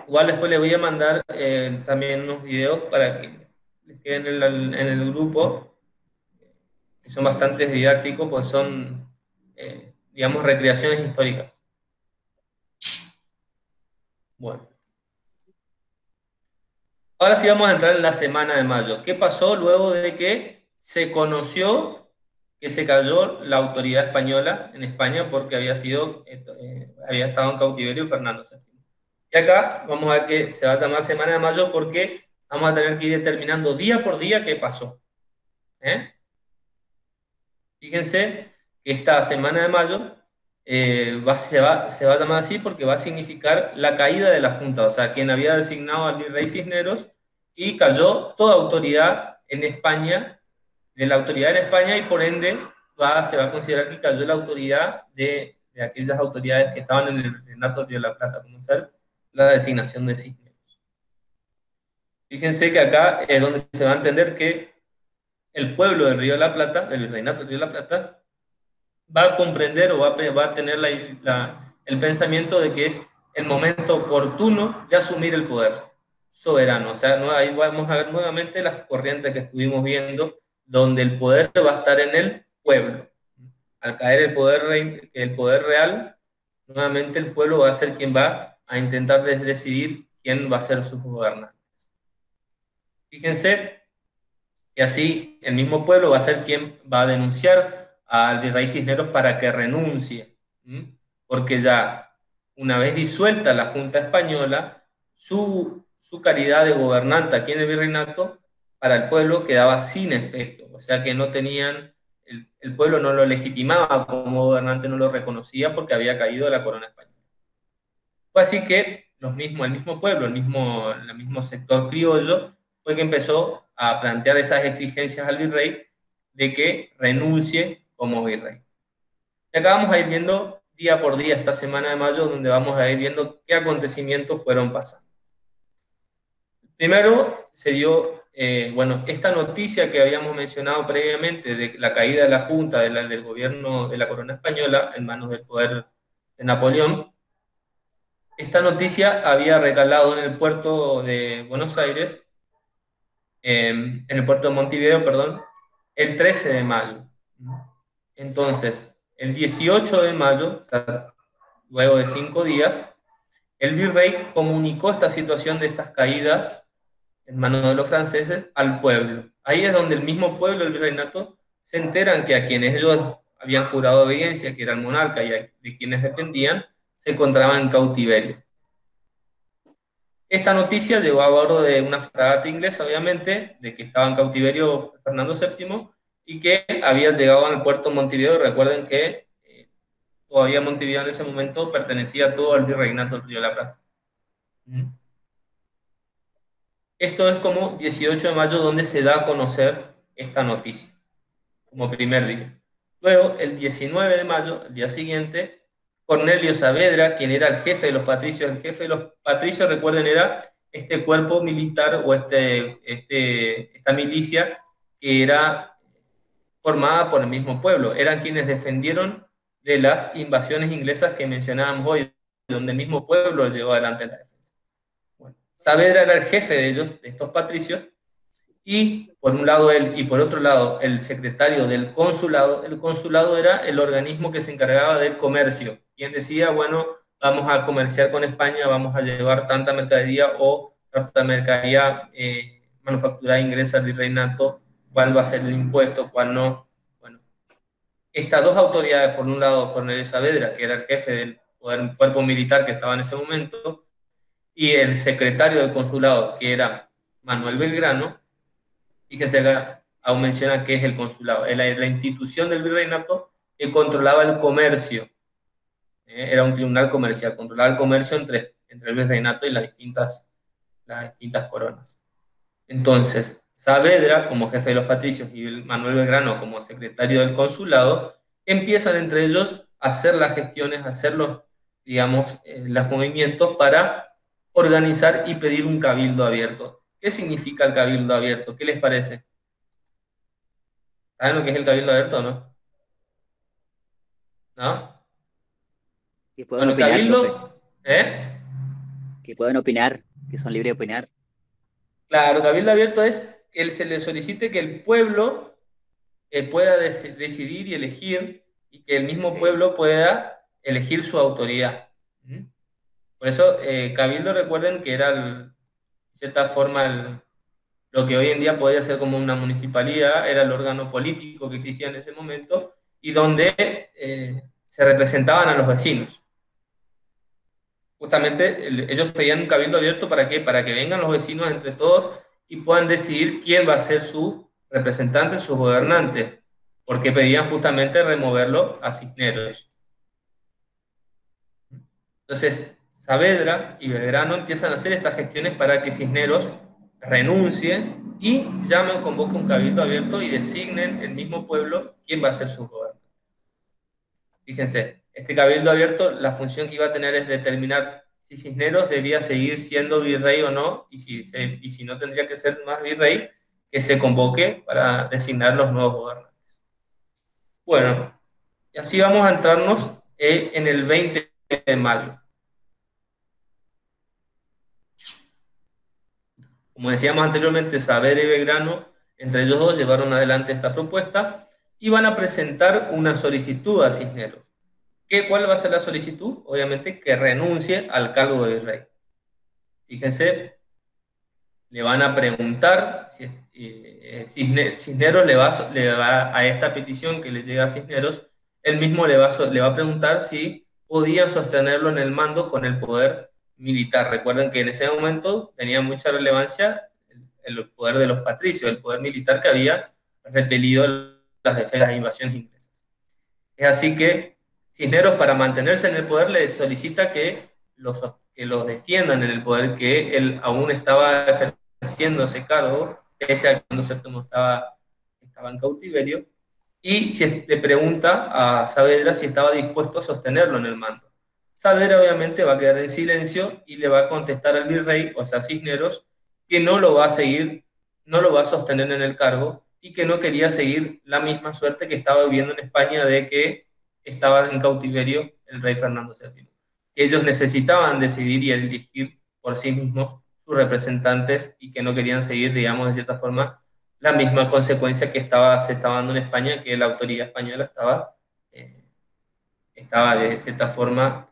Igual después les voy a mandar eh, también unos videos para que les queden en el, en el grupo son bastante didácticos, pues son, eh, digamos, recreaciones históricas. Bueno. Ahora sí vamos a entrar en la semana de mayo. ¿Qué pasó luego de que se conoció que se cayó la autoridad española en España porque había sido, eh, había estado en cautiverio Fernando VII? Y acá vamos a que se va a llamar semana de mayo porque vamos a tener que ir determinando día por día qué pasó. ¿Eh? Fíjense que esta semana de mayo eh, se, va, a llamar así porque va a significar la caída de la Junta, o sea, quien había designado al virrey Cisneros y cayó toda autoridad en España, de la autoridad en España y por ende va, se va a considerar que cayó la autoridad de, aquellas autoridades que estaban en el Renato de La Plata, como ser la designación de Cisneros. Fíjense que acá es donde se va a entender que el pueblo del Río de la Plata, del Virreinato del Río de la Plata, va a comprender o va a, tener el pensamiento de que es el momento oportuno de asumir el poder soberano. O sea, ahí vamos a ver nuevamente las corrientes que estuvimos viendo, donde el poder va a estar en el pueblo. Al caer el poder, el poder real, nuevamente el pueblo va a ser quien va a intentar decidir quién va a ser su gobernante. Fíjense, y así el mismo pueblo va a ser quien va a denunciar al virrey Cisneros para que renuncie, porque ya una vez disuelta la Junta Española, su, su calidad de gobernante aquí en el virreinato para el pueblo quedaba sin efecto, o sea que no tenían, el, el pueblo no lo legitimaba como gobernante, no lo reconocía porque había caído la corona española. Fue así que los mismos, el mismo pueblo, el mismo, el mismo sector criollo, fue que empezó a plantear esas exigencias al virrey de que renuncie como virrey. Y acá vamos a ir viendo día por día esta semana de mayo, donde vamos a ir viendo qué acontecimientos fueron pasando. Primero se dio, eh, bueno, esta noticia que habíamos mencionado previamente de la caída de la Junta del gobierno de la corona española en manos del poder de Napoleón. Esta noticia había recalado en el puerto de Buenos Aires en el puerto de Montevideo, perdón, el 13 de mayo. Entonces, el 18 de mayo, luego de cinco días, el virrey comunicó esta situación de estas caídas en manos de los franceses al pueblo. Ahí es donde el mismo pueblo, el virreinato, se enteran que a quienes ellos habían jurado obediencia, que era el monarca y de quienes dependían, se encontraban en cautiverio. Esta noticia llegó a bordo de una fragata inglesa, obviamente, de que estaba en cautiverio Fernando VII y que había llegado al puerto de Montevideo. Recuerden que eh, todavía Montevideo en ese momento pertenecía todo al virreinato del Río de la Plata. Esto es como 18 de mayo donde se da a conocer esta noticia, como primer día. Luego, el 19 de mayo, el día siguiente, Cornelio Saavedra, quien era el jefe de los patricios, el jefe de los patricios, recuerden, era este cuerpo militar o este, este, esta milicia que era formada por el mismo pueblo. Eran quienes defendieron de las invasiones inglesas que mencionábamos hoy, donde el mismo pueblo llevó adelante la. Saavedra era el jefe de ellos, de estos patricios, y por un lado él y por otro lado el secretario del consulado, el consulado era el organismo que se encargaba del comercio, quien decía, bueno, vamos a comerciar con España, vamos a llevar tanta mercadería o tanta mercadería eh, manufacturada ingresa al virreinato, cuál va a ser el impuesto, cuál no. Bueno, estas dos autoridades, por un lado Cornelio Saavedra, que era el jefe del cuerpo militar que estaba en ese momento, y el secretario del consulado, que era Manuel Belgrano, Fíjense acá, aún menciona que es el consulado. Es la, institución del virreinato que controlaba el comercio. Eh, era un tribunal comercial, controlaba el comercio entre, entre el virreinato y las distintas, las distintas coronas. Entonces, Saavedra, como jefe de los patricios, y Manuel Belgrano, como secretario del consulado, empiezan entre ellos a hacer las gestiones, a hacer los, digamos, eh, los movimientos para organizar y pedir un cabildo abierto ¿Qué significa el cabildo abierto? ¿Qué les parece? ¿Saben lo que es el cabildo abierto o no? ¿No? Que pueden opinar, cabildo, ¿eh? Que pueden opinar, que son libres de opinar. Claro, cabildo abierto es que se le solicite que el pueblo eh, pueda decidir y elegir y que el mismo pueblo pueda elegir su autoridad. ¿Mm? Por eso, eh, cabildo recuerden que era el, cierta forma, lo que hoy en día podría ser como una municipalidad, era el órgano político que existía en ese momento y donde eh, se representaban a los vecinos. Justamente ellos pedían un cabildo abierto para qué? Para que vengan los vecinos entre todos y puedan decidir quién va a ser su representante, su gobernante, porque pedían justamente removerlo a Cisneros. Entonces, Saavedra y Belgrano empiezan a hacer estas gestiones para que Cisneros renuncie y llame o convoque un cabildo abierto y designen el mismo pueblo quién va a ser su gobernante. Fíjense, este cabildo abierto, la función que iba a tener es determinar si Cisneros debía seguir siendo virrey o no, y si, y si no tendría que ser más virrey, que se convoque para designar los nuevos gobernantes. Bueno, y así vamos a entrarnos eh, en el 20 de mayo. Como decíamos anteriormente, Saber y Belgrano, entre ellos dos, llevaron adelante esta propuesta y van a presentar una solicitud a Cisneros. ¿Qué, ¿Cuál va a ser la solicitud? Obviamente que renuncie al cargo de rey. Fíjense, le van a preguntar, si, eh, Cisneros le va, le va, a esta petición que le llega a Cisneros, él mismo le va, le va a preguntar si podía sostenerlo en el mando con el poder militar. Recuerden que en ese momento tenía mucha relevancia el, poder de los patricios, el poder militar que había repelido las defensas e invasiones inglesas. Es así que Cisneros, para mantenerse en el poder, le solicita que los, que los defiendan en el poder, que él aún estaba ejerciendo ese cargo, pese a que cuando Séptimo estaba, estaba en cautiverio, y si, le pregunta a Saavedra si estaba dispuesto a sostenerlo en el mando. Saavedra obviamente va a quedar en silencio y le va a contestar al virrey, o sea, Cisneros, que no lo va a seguir, no lo va a sostener en el cargo y que no quería seguir la misma suerte que estaba viviendo en España de que estaba en cautiverio el rey Fernando VII. Que ellos necesitaban decidir y elegir por sí mismos sus representantes y que no querían seguir, digamos, de cierta forma, la misma consecuencia que estaba, se estaba dando en España, que la autoridad española estaba, eh, estaba de cierta forma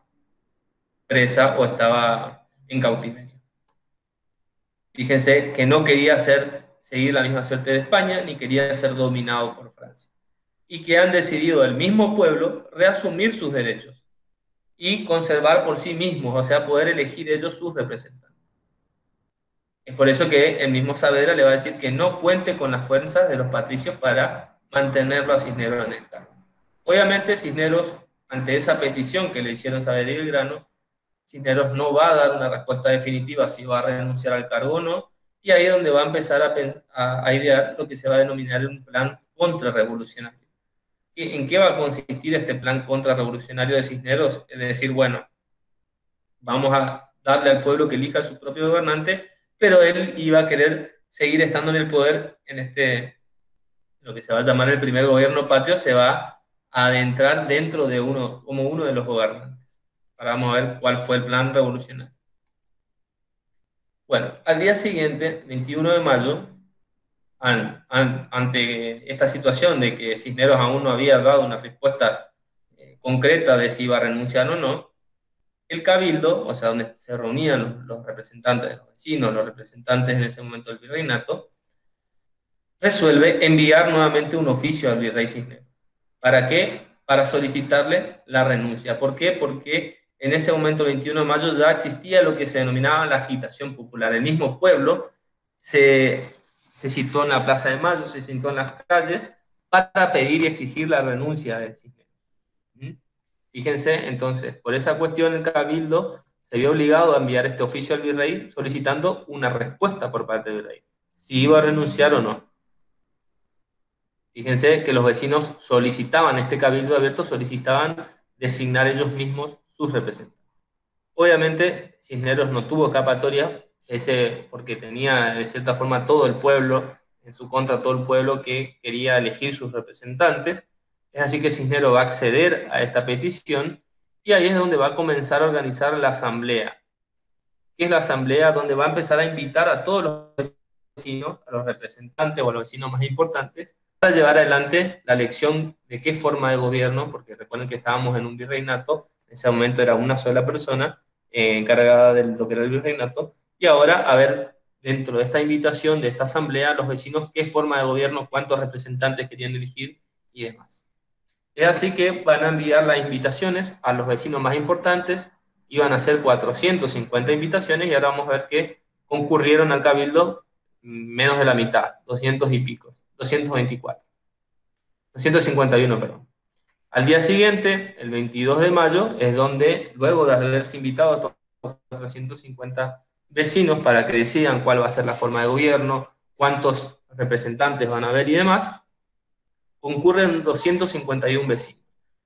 presa o estaba en cautiverio. Fíjense que no quería ser, seguir la misma suerte de España ni quería ser dominado por Francia. y que han decidido el mismo pueblo reasumir sus derechos y conservar por sí mismos, o sea, poder elegir ellos sus representantes. Es por eso que el mismo Saavedra le va a decir que no cuente con las fuerzas de los patricios para mantenerlo a Cisneros en el cargo. Obviamente Cisneros, ante esa petición que le hicieron Saavedra y Grano, Cisneros no va a dar una respuesta definitiva si va a renunciar al cargo o no, y ahí es donde va a empezar a, idear lo que se va a denominar un plan contrarrevolucionario. ¿En qué va a consistir este plan contrarrevolucionario de Cisneros? Es decir, bueno, vamos a darle al pueblo que elija a su propio gobernante, pero él iba a querer seguir estando en el poder en este, lo que se va a llamar el primer gobierno patrio, se va a adentrar dentro de uno, como uno de los gobernantes. Ahora vamos a ver cuál fue el plan revolucionario. Bueno, al día siguiente, 21 de mayo, ante esta situación de que Cisneros aún no había dado una respuesta eh, concreta de si iba a renunciar o no, el cabildo, o sea, donde se reunían los, representantes de los vecinos, los representantes en ese momento del virreinato, resuelve enviar nuevamente un oficio al virrey Cisneros. ¿Para qué? Para solicitarle la renuncia. ¿Por qué? Porque en ese momento, 21 de mayo, ya existía lo que se denominaba la agitación popular. El mismo pueblo se se citó en la Plaza de Mayo, se citó en las calles para pedir y exigir la renuncia de Cisneros. ¿Mm? Fíjense, entonces, por esa cuestión el Cabildo se vio obligado a enviar este oficio al virrey solicitando una respuesta por parte del virrey, si iba a renunciar o no. Fíjense que los vecinos solicitaban, este cabildo abierto solicitaban designar ellos mismos sus representantes. Obviamente, Cisneros no tuvo escapatoria ese, porque tenía de cierta forma todo el pueblo, en su contra todo el pueblo que quería elegir sus representantes. Es así que Cisneros va a acceder a esta petición y ahí es donde va a comenzar a organizar la asamblea, que es la asamblea donde va a empezar a invitar a todos los vecinos, a los representantes o a los vecinos más importantes, para llevar adelante la elección de qué forma de gobierno, porque recuerden que estábamos en un virreinato, ese momento era una sola persona eh, encargada de lo que era el virreinato, y ahora, a ver, dentro de esta invitación, de esta asamblea, los vecinos, qué forma de gobierno, cuántos representantes querían elegir y demás. Es así que van a enviar las invitaciones a los vecinos más importantes, iban a ser 450 invitaciones y ahora vamos a ver que concurrieron al cabildo menos de la mitad, 200 y pico, 224. 251, perdón. Al día siguiente, el 22 de mayo, es donde, luego de haberse invitado a todos los 450 vecinos para que decidan cuál va a ser la forma de gobierno, cuántos representantes van a haber y demás, concurren 251 vecinos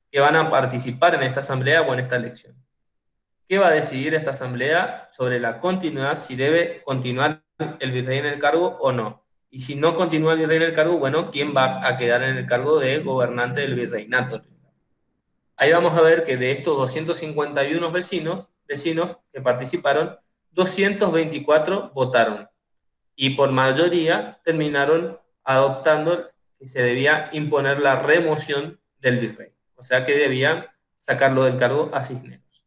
que van a participar en esta asamblea o en esta elección. ¿Qué va a decidir esta asamblea sobre la continuidad, si debe continuar el virrey en el cargo o no? Y si no continúa el virrey en el cargo, bueno, ¿quién va a quedar en el cargo de gobernante del virreinato? Ahí vamos a ver que de estos 251 vecinos, vecinos que participaron, 224 votaron y por mayoría terminaron adoptando que se debía imponer la remoción del virrey, o sea que debían sacarlo del cargo a Cisneros.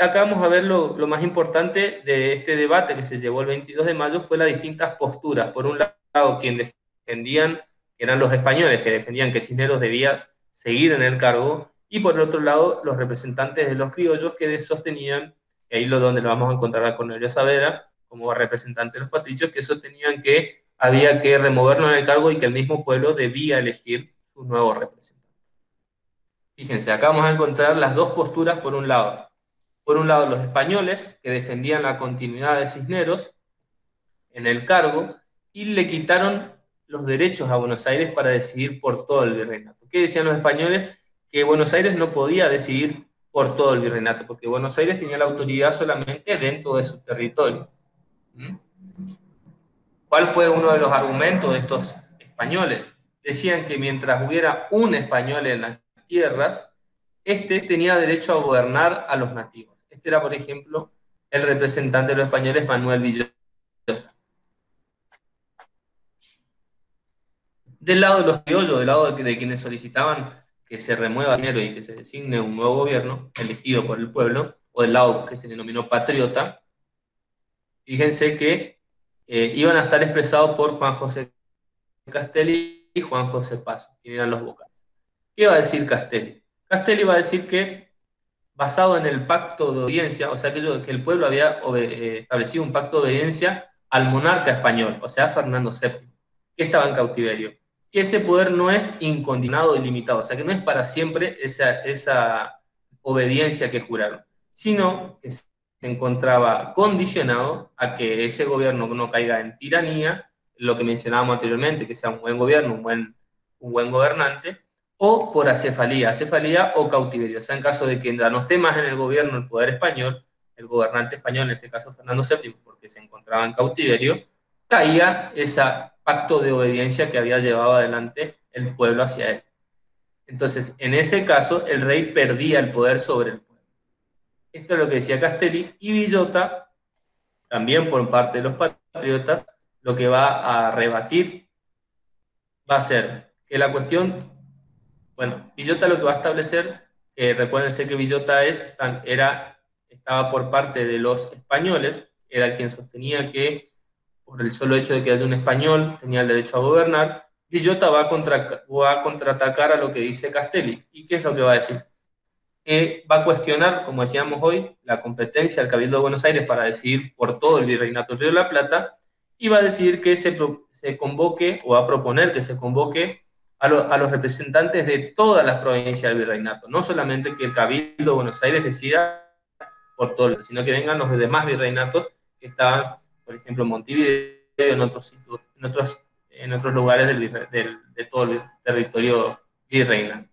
Acá vamos a ver lo, más importante de este debate que se llevó el 22 de mayo fue las distintas posturas. Por un lado, quien defendían, que eran los españoles, que defendían que Cisneros debía seguir en el cargo, y por otro lado, los representantes de los criollos que sostenían y ahí lo donde lo vamos a encontrar a Cornelio Saavedra como representante de los patricios, que sostenían que había que removerlo en el cargo y que el mismo pueblo debía elegir su nuevo representante. Fíjense, acá vamos a encontrar las dos posturas por un lado. Por un lado, los españoles, que defendían la continuidad de Cisneros en el cargo y le quitaron los derechos a Buenos Aires para decidir por todo el virreinato. ¿Qué decían los españoles? Que Buenos Aires no podía decidir por todo el virreinato, porque Buenos Aires tenía la autoridad solamente dentro de su territorio. ¿Mm? ¿Cuál fue uno de los argumentos de estos españoles? Decían que mientras hubiera un español en las tierras, este tenía derecho a gobernar a los nativos. Este era, por ejemplo, el representante de los españoles, Manuel Villota. Del lado de los criollos, del lado de, quienes solicitaban que se remueva dinero y que se designe un nuevo gobierno elegido por el pueblo, o del lado que se denominó patriota, fíjense que eh, iban a estar expresados por Juan José Castelli Juan José Paso, que eran los vocales. ¿Qué va a decir Castelli? Castelli va a decir que, basado en el pacto de obediencia, o sea, que, el pueblo había eh, establecido un pacto de obediencia al monarca español, o sea, Fernando VII, que estaba en cautiverio, que ese poder no es incondicionado y limitado, o sea, que no es para siempre esa, esa obediencia que juraron, sino que se encontraba condicionado a que ese gobierno no caiga en tiranía, lo que mencionábamos anteriormente, que sea un buen gobierno, un buen, gobernante, o por acefalía, acefalía o cautiverio. O sea, en caso de que no esté más en el gobierno el poder español, el gobernante español, en este caso Fernando VII, porque se encontraba en cautiverio, caía ese pacto de obediencia que había llevado adelante el pueblo hacia él. Entonces, en ese caso, el rey perdía el poder sobre el pueblo. Esto es lo que decía Castelli y Villota, también por parte de los patriotas, lo que va a rebatir va a ser que la cuestión, bueno, Villota lo que va a establecer, que recuérdense que Villota es, era, estaba por parte de los españoles, era quien sostenía que por el solo hecho de que haya un español tenía el derecho a gobernar, Villota va a, contra, va a contraatacar a lo que dice Castelli. ¿Y qué es lo que va a decir? Que va a cuestionar, como decíamos hoy, la competencia del Cabildo de Buenos Aires para decidir por todo el Virreinato Río de la Plata y va a decidir que se, se convoque o va a proponer que se convoque a, a, los representantes de todas las provincias del virreinato, no solamente que el Cabildo de Buenos Aires decida por todo, sino que vengan los demás virreinatos que estaban, por ejemplo, en Montevideo, en otros, en otros, en otros lugares de todo el territorio virreinal.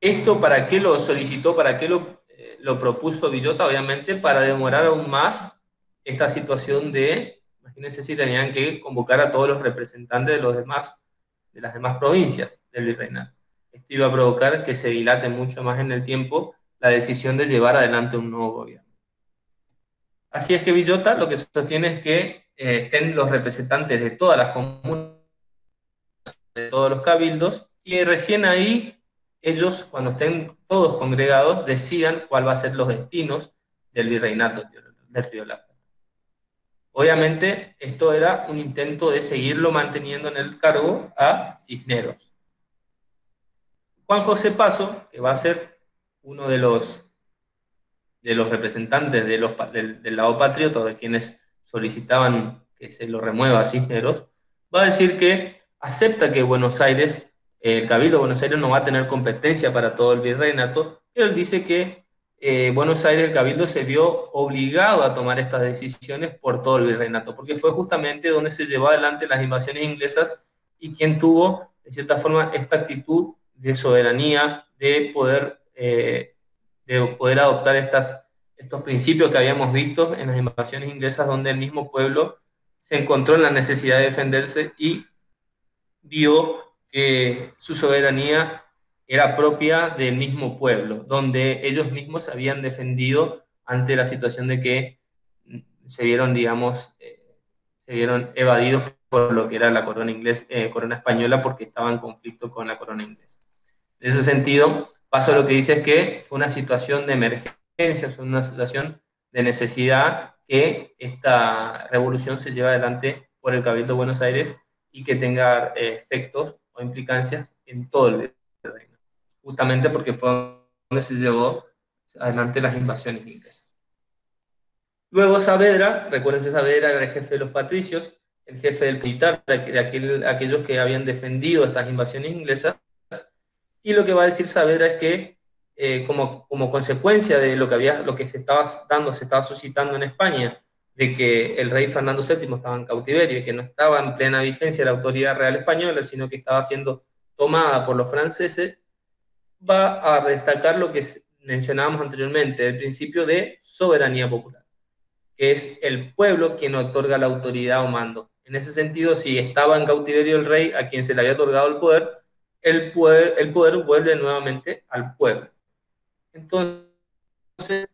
¿Esto para qué lo solicitó, para qué lo, eh, lo propuso Villota? Obviamente para demorar aún más esta situación de, imagínense si tenían que convocar a todos los representantes de, los demás, de las demás provincias del virreinato. Esto iba a provocar que se dilate mucho más en el tiempo la decisión de llevar adelante un nuevo gobierno. Así es que Villota lo que sostiene es que eh, estén los representantes de todas las comunas, de todos los cabildos, y recién ahí ellos, cuando estén todos congregados, decidan cuál va a ser los destinos del virreinato del Río de. Obviamente, esto era un intento de seguirlo manteniendo en el cargo a Cisneros. Juan José Paso, que va a ser uno de los de los representantes de los, del, lado patriota, de quienes solicitaban que se lo remueva a Cisneros, va a decir que acepta que Buenos Aires, el Cabildo de Buenos Aires no va a tener competencia para todo el virreinato, pero él dice que eh, Buenos Aires, el Cabildo, se vio obligado a tomar estas decisiones por todo el virreinato, porque fue justamente donde se llevó adelante las invasiones inglesas y quien tuvo, de cierta forma, esta actitud de soberanía, de poder eh, de poder adoptar estos principios que habíamos visto en las invasiones inglesas, donde el mismo pueblo se encontró en la necesidad de defenderse y vio que su soberanía era propia del mismo pueblo, donde ellos mismos habían defendido ante la situación de que se vieron, digamos, eh, se vieron evadidos por lo que era la corona, inglés, eh, corona española porque estaba en conflicto con la corona inglesa. En ese sentido, Paso lo que dice es que fue una situación de emergencia, fue una situación de necesidad que esta revolución se lleve adelante por el Cabildo de Buenos Aires y que tenga eh, efectos o implicancias en todo el reino, justamente porque fue donde se llevó adelante las invasiones inglesas. Luego Saavedra, recuérdense Saavedra era el jefe de los patricios, el jefe del militar, de, aquel, aquellos que habían defendido estas invasiones inglesas, y lo que va a decir Saavedra es que eh, como, como consecuencia de lo que, había, lo que se estaba dando, se estaba suscitando en España, de que el rey Fernando VII estaba en cautiverio y que no estaba en plena vigencia la autoridad real española, sino que estaba siendo tomada por los franceses, va a destacar lo que mencionábamos anteriormente, el principio de soberanía popular, que es el pueblo quien otorga la autoridad o mando. En ese sentido, si estaba en cautiverio el rey a quien se le había otorgado el poder, el poder, el poder vuelve nuevamente al pueblo. Entonces,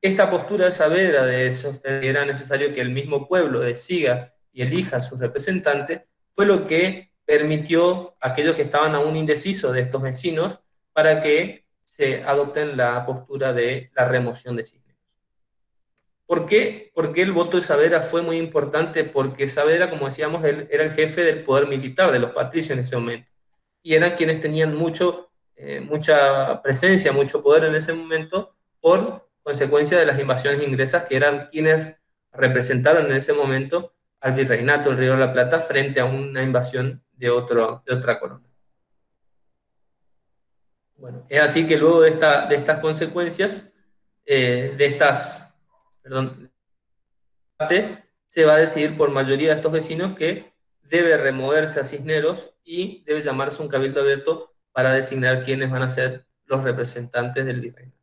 esta postura de Saavedra de sostener que era necesario que el mismo pueblo decida y elija a sus representantes, fue lo que permitió a aquellos que estaban aún indecisos de estos vecinos para que se adopten la postura de la remoción de Cisneros. ¿Por qué? Porque el voto de Saavedra fue muy importante, porque Saavedra, como decíamos, él era el jefe del poder militar de los patricios en ese momento. Y eran quienes tenían mucho, eh, mucha presencia, mucho poder en ese momento por consecuencia de las invasiones inglesas, que eran quienes representaron en ese momento al virreinato del Río de la Plata frente a una invasión de, otro, de otra corona. Bueno, es así que luego de, esta, de estas consecuencias, eh, de estas, perdón, se va a decidir por mayoría de estos vecinos que debe removerse a Cisneros y debe llamarse un cabildo abierto para designar quiénes van a ser los representantes del virreinato.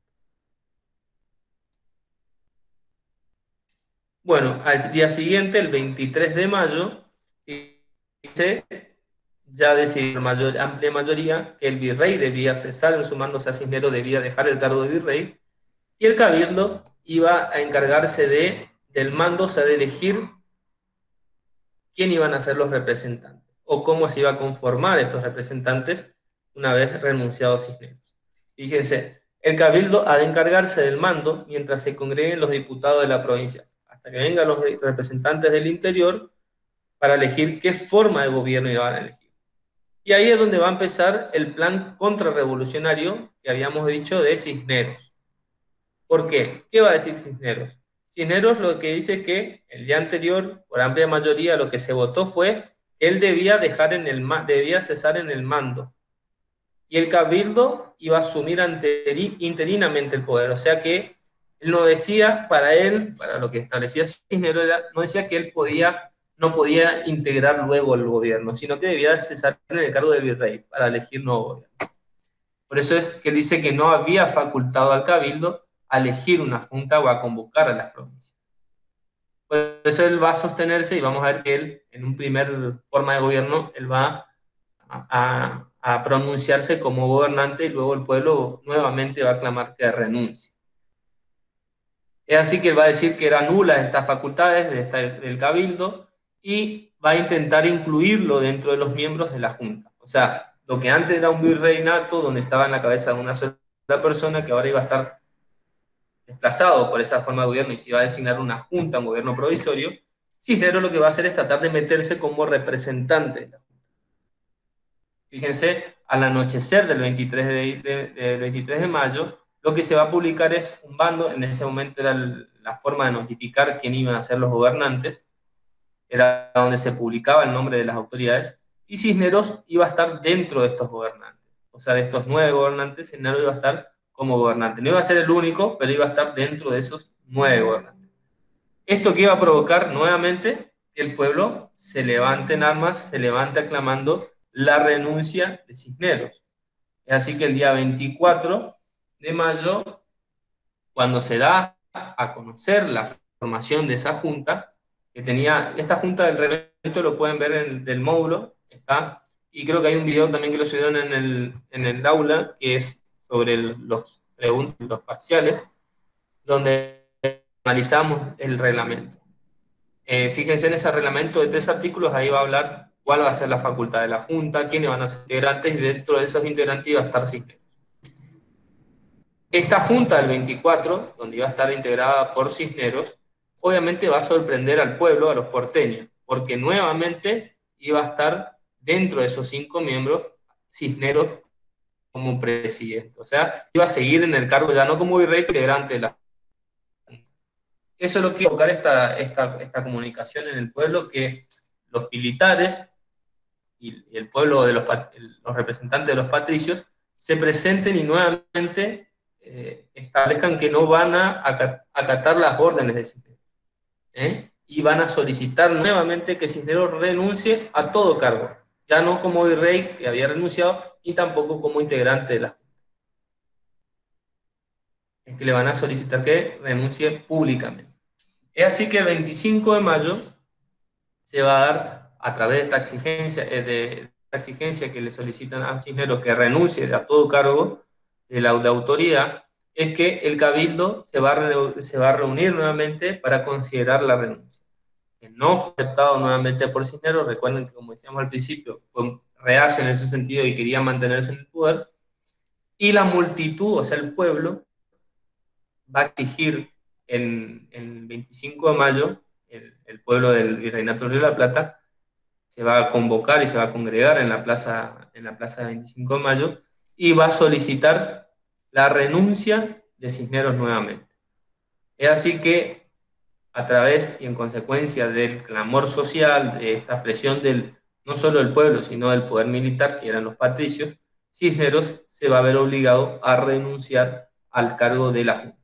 Bueno, al día siguiente, el 23 de mayo, se ya decidió mayor, amplia mayoría que el virrey debía cesar en sumándose a Cisneros, debía dejar el cargo de virrey, y el cabildo iba a encargarse de, del mando, o sea, de elegir quién iban a ser los representantes, o cómo se iba a conformar estos representantes una vez renunciado Cisneros. Fíjense, el cabildo ha de encargarse del mando mientras se congreguen los diputados de la provincia, hasta que vengan los representantes del interior para elegir qué forma de gobierno iban a elegir. Y ahí es donde va a empezar el plan contrarrevolucionario que habíamos dicho de Cisneros. ¿Por qué? ¿Qué va a decir Cisneros? Cisneros lo que dice es que el día anterior, por amplia mayoría, lo que se votó fue que él debía, dejar en el, debía cesar en el mando. Y el cabildo iba a asumir interinamente el poder. O sea que él no decía, para él, para lo que establecía Cisneros, no decía que él podía no podía integrar luego el gobierno, sino que debía cesar en el cargo de virrey para elegir nuevo gobierno. Por eso es que dice que no había facultado al cabildo a elegir una junta o a convocar a las provincias. Por eso él va a sostenerse y vamos a ver que él, en un primer forma de gobierno, él va a, a pronunciarse como gobernante y luego el pueblo nuevamente va a clamar que renuncie. Es así que él va a decir que eran nulas estas facultades del cabildo y va a intentar incluirlo dentro de los miembros de la Junta. O sea, lo que antes era un virreinato, donde estaba en la cabeza de una sola persona, que ahora iba a estar desplazado por esa forma de gobierno y se iba a designar una junta, un gobierno provisorio, Cisneros lo que va a hacer es tratar de meterse como representante de. Fíjense, al anochecer del 23 de, 23 de mayo, lo que se va a publicar es un bando, en ese momento era la forma de notificar quién iban a ser los gobernantes, era donde se publicaba el nombre de las autoridades, y Cisneros iba a estar dentro de estos gobernantes. O sea, de estos nueve gobernantes, Cisneros iba a estar como gobernante. No iba a ser el único, pero iba a estar dentro de esos nueve gobernantes. Esto que iba a provocar nuevamente que el pueblo se levante en armas, se levante aclamando la renuncia de Cisneros. Así que el día 24 de mayo, cuando se da a conocer la formación de esa junta, que tenía, esta junta del reglamento lo pueden ver en del módulo, está, y creo que hay un video también que lo subieron en el, en el aula, que es sobre los preguntas, los parciales, donde analizamos el reglamento. Eh, fíjense en ese reglamento de tres artículos, ahí va a hablar cuál va a ser la facultad de la Junta, quiénes van a ser integrantes, y dentro de esos integrantes iba a estar Cisneros. Esta Junta del 24, donde iba a estar integrada por Cisneros, obviamente va a sorprender al pueblo, a los porteños, porque nuevamente iba a estar dentro de esos cinco miembros Cisneros como presidente. O sea, iba a seguir en el cargo ya no como virrey, integrante de la eso es lo que va esta, esta, esta comunicación en el pueblo, que los militares y el pueblo de los, los representantes de los patricios se presenten y nuevamente eh, establezcan que no van a acatar las órdenes de Cisneros. ¿eh? y van a solicitar nuevamente que Cisneros renuncie a todo cargo, ya no como virrey que había renunciado y tampoco como integrante de la Junta. Es que le van a solicitar que renuncie públicamente. Es así que el 25 de mayo se va a dar a través de esta exigencia, eh, de esta exigencia que le solicitan a Cisneros que renuncie a todo cargo de la autoridad, es que el cabildo se va, se va a reunir nuevamente para considerar la renuncia. No fue aceptado nuevamente por Cisneros, recuerden que como decíamos al principio, fue reacio en ese sentido y quería mantenerse en el poder, y la multitud, o sea, el pueblo, va a exigir en, el 25 de mayo, el, pueblo del Virreinato de la Plata se va a convocar y se va a congregar en la plaza, en la plaza 25 de mayo y va a solicitar la renuncia de Cisneros nuevamente. Es así que a través y en consecuencia del clamor social, de esta presión del, no solo del pueblo, sino del poder militar, que eran los patricios, Cisneros se va a ver obligado a renunciar al cargo de la Junta.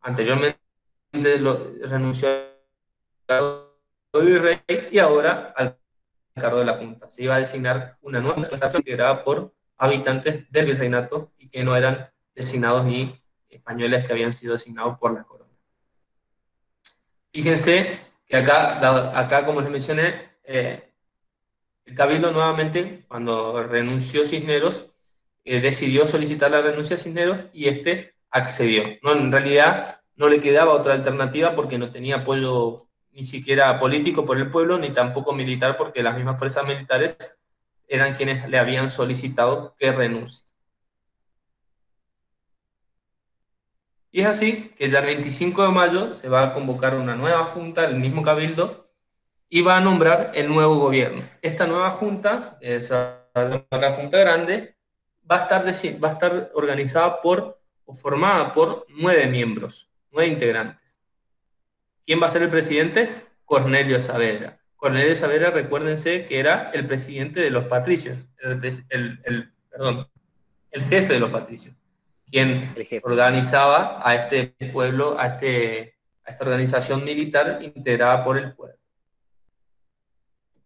Anteriormente lo, renunció al virrey y ahora al cargo de la Junta. Se iba a designar una nueva Junta integrada por habitantes del virreinato y que no eran designados ni españoles que habían sido designados por la corona. Fíjense que acá, acá como les mencioné, eh, el Cabildo nuevamente, cuando renunció Cisneros, eh, decidió solicitar la renuncia a Cisneros y este accedió. No, en realidad no le quedaba otra alternativa porque no tenía apoyo ni siquiera político por el pueblo, ni tampoco militar, porque las mismas fuerzas militares eran quienes le habían solicitado que renuncie. Es así que ya el 25 de mayo se va a convocar una nueva junta, el mismo cabildo, y va a nombrar el nuevo gobierno. Esta nueva junta, eh, la Junta Grande, va a estar, organizada por o formada por nueve miembros, nueve integrantes. ¿Quién va a ser el presidente? Cornelio Saavedra. Cornelio Saavedra, recuérdense que era el presidente de los patricios, perdón, el jefe de los patricios, quien organizaba a este pueblo, a, este, a esta organización militar integrada por el pueblo.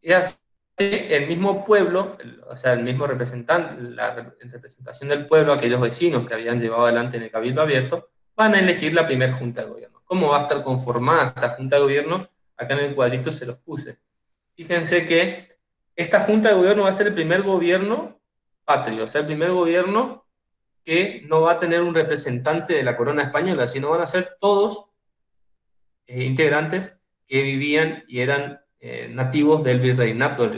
Y así el mismo pueblo, o sea, el mismo representante, la representación del pueblo, aquellos vecinos que habían llevado adelante en el Cabildo Abierto, van a elegir la primera Junta de Gobierno. ¿Cómo va a estar conformada esta Junta de Gobierno? Acá en el cuadrito se los puse. Fíjense que esta Junta de Gobierno va a ser el primer gobierno patrio, o sea, el primer gobierno que no va a tener un representante de la corona española, sino van a ser todos eh, integrantes que vivían y eran eh, nativos del virreinato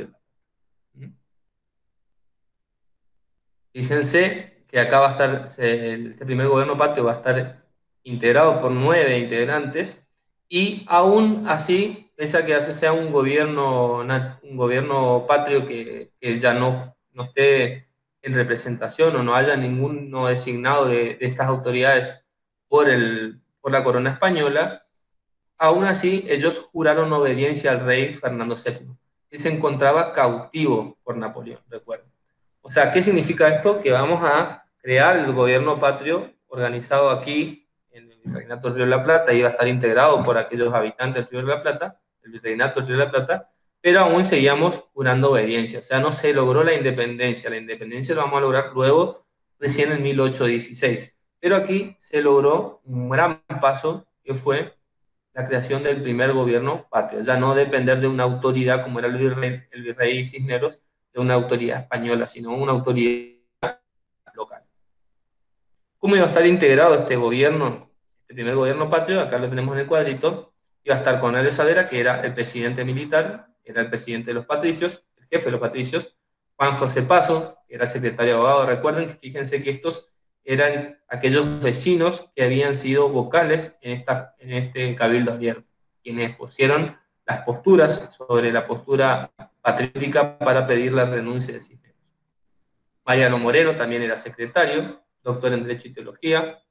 Fíjense que acá va a estar, este primer gobierno patrio va a estar integrado por nueve integrantes y aún así, pese a que sea un gobierno, un gobierno patrio que, ya no, no esté en representación o no haya ninguno designado de, estas autoridades por, el, por la corona española, Aún así, ellos juraron obediencia al rey Fernando VII, que se encontraba cautivo por Napoleón, recuerden. O sea, ¿qué significa esto? Que vamos a crear el gobierno patrio organizado aquí en el Virreinato del Río de la Plata, va a estar integrado por aquellos habitantes del Río de la Plata, el Virreinato del Río de la Plata, pero aún seguíamos jurando obediencia. O sea, no se logró la independencia. La independencia la vamos a lograr luego, recién en 1816. Pero aquí se logró un gran paso que fue la creación del primer gobierno patrio, ya no depender de una autoridad como era el virrey, el virrey Cisneros, de una autoridad española, sino una autoridad local. ¿Cómo iba a estar integrado este gobierno, este primer gobierno patrio? Acá lo tenemos en el cuadrito. Iba a estar con Cornelio Saavedra, que era el presidente militar, era el presidente de los patricios, el jefe de los patricios, Juan José Paso, que era secretario abogado. Recuerden que fíjense que estos eran aquellos vecinos que habían sido vocales en, esta, en este cabildo abierto, quienes pusieron las posturas sobre la postura patriótica para pedir la renuncia de Cisneros. Mariano Moreno también era secretario, doctor en Derecho y Teología.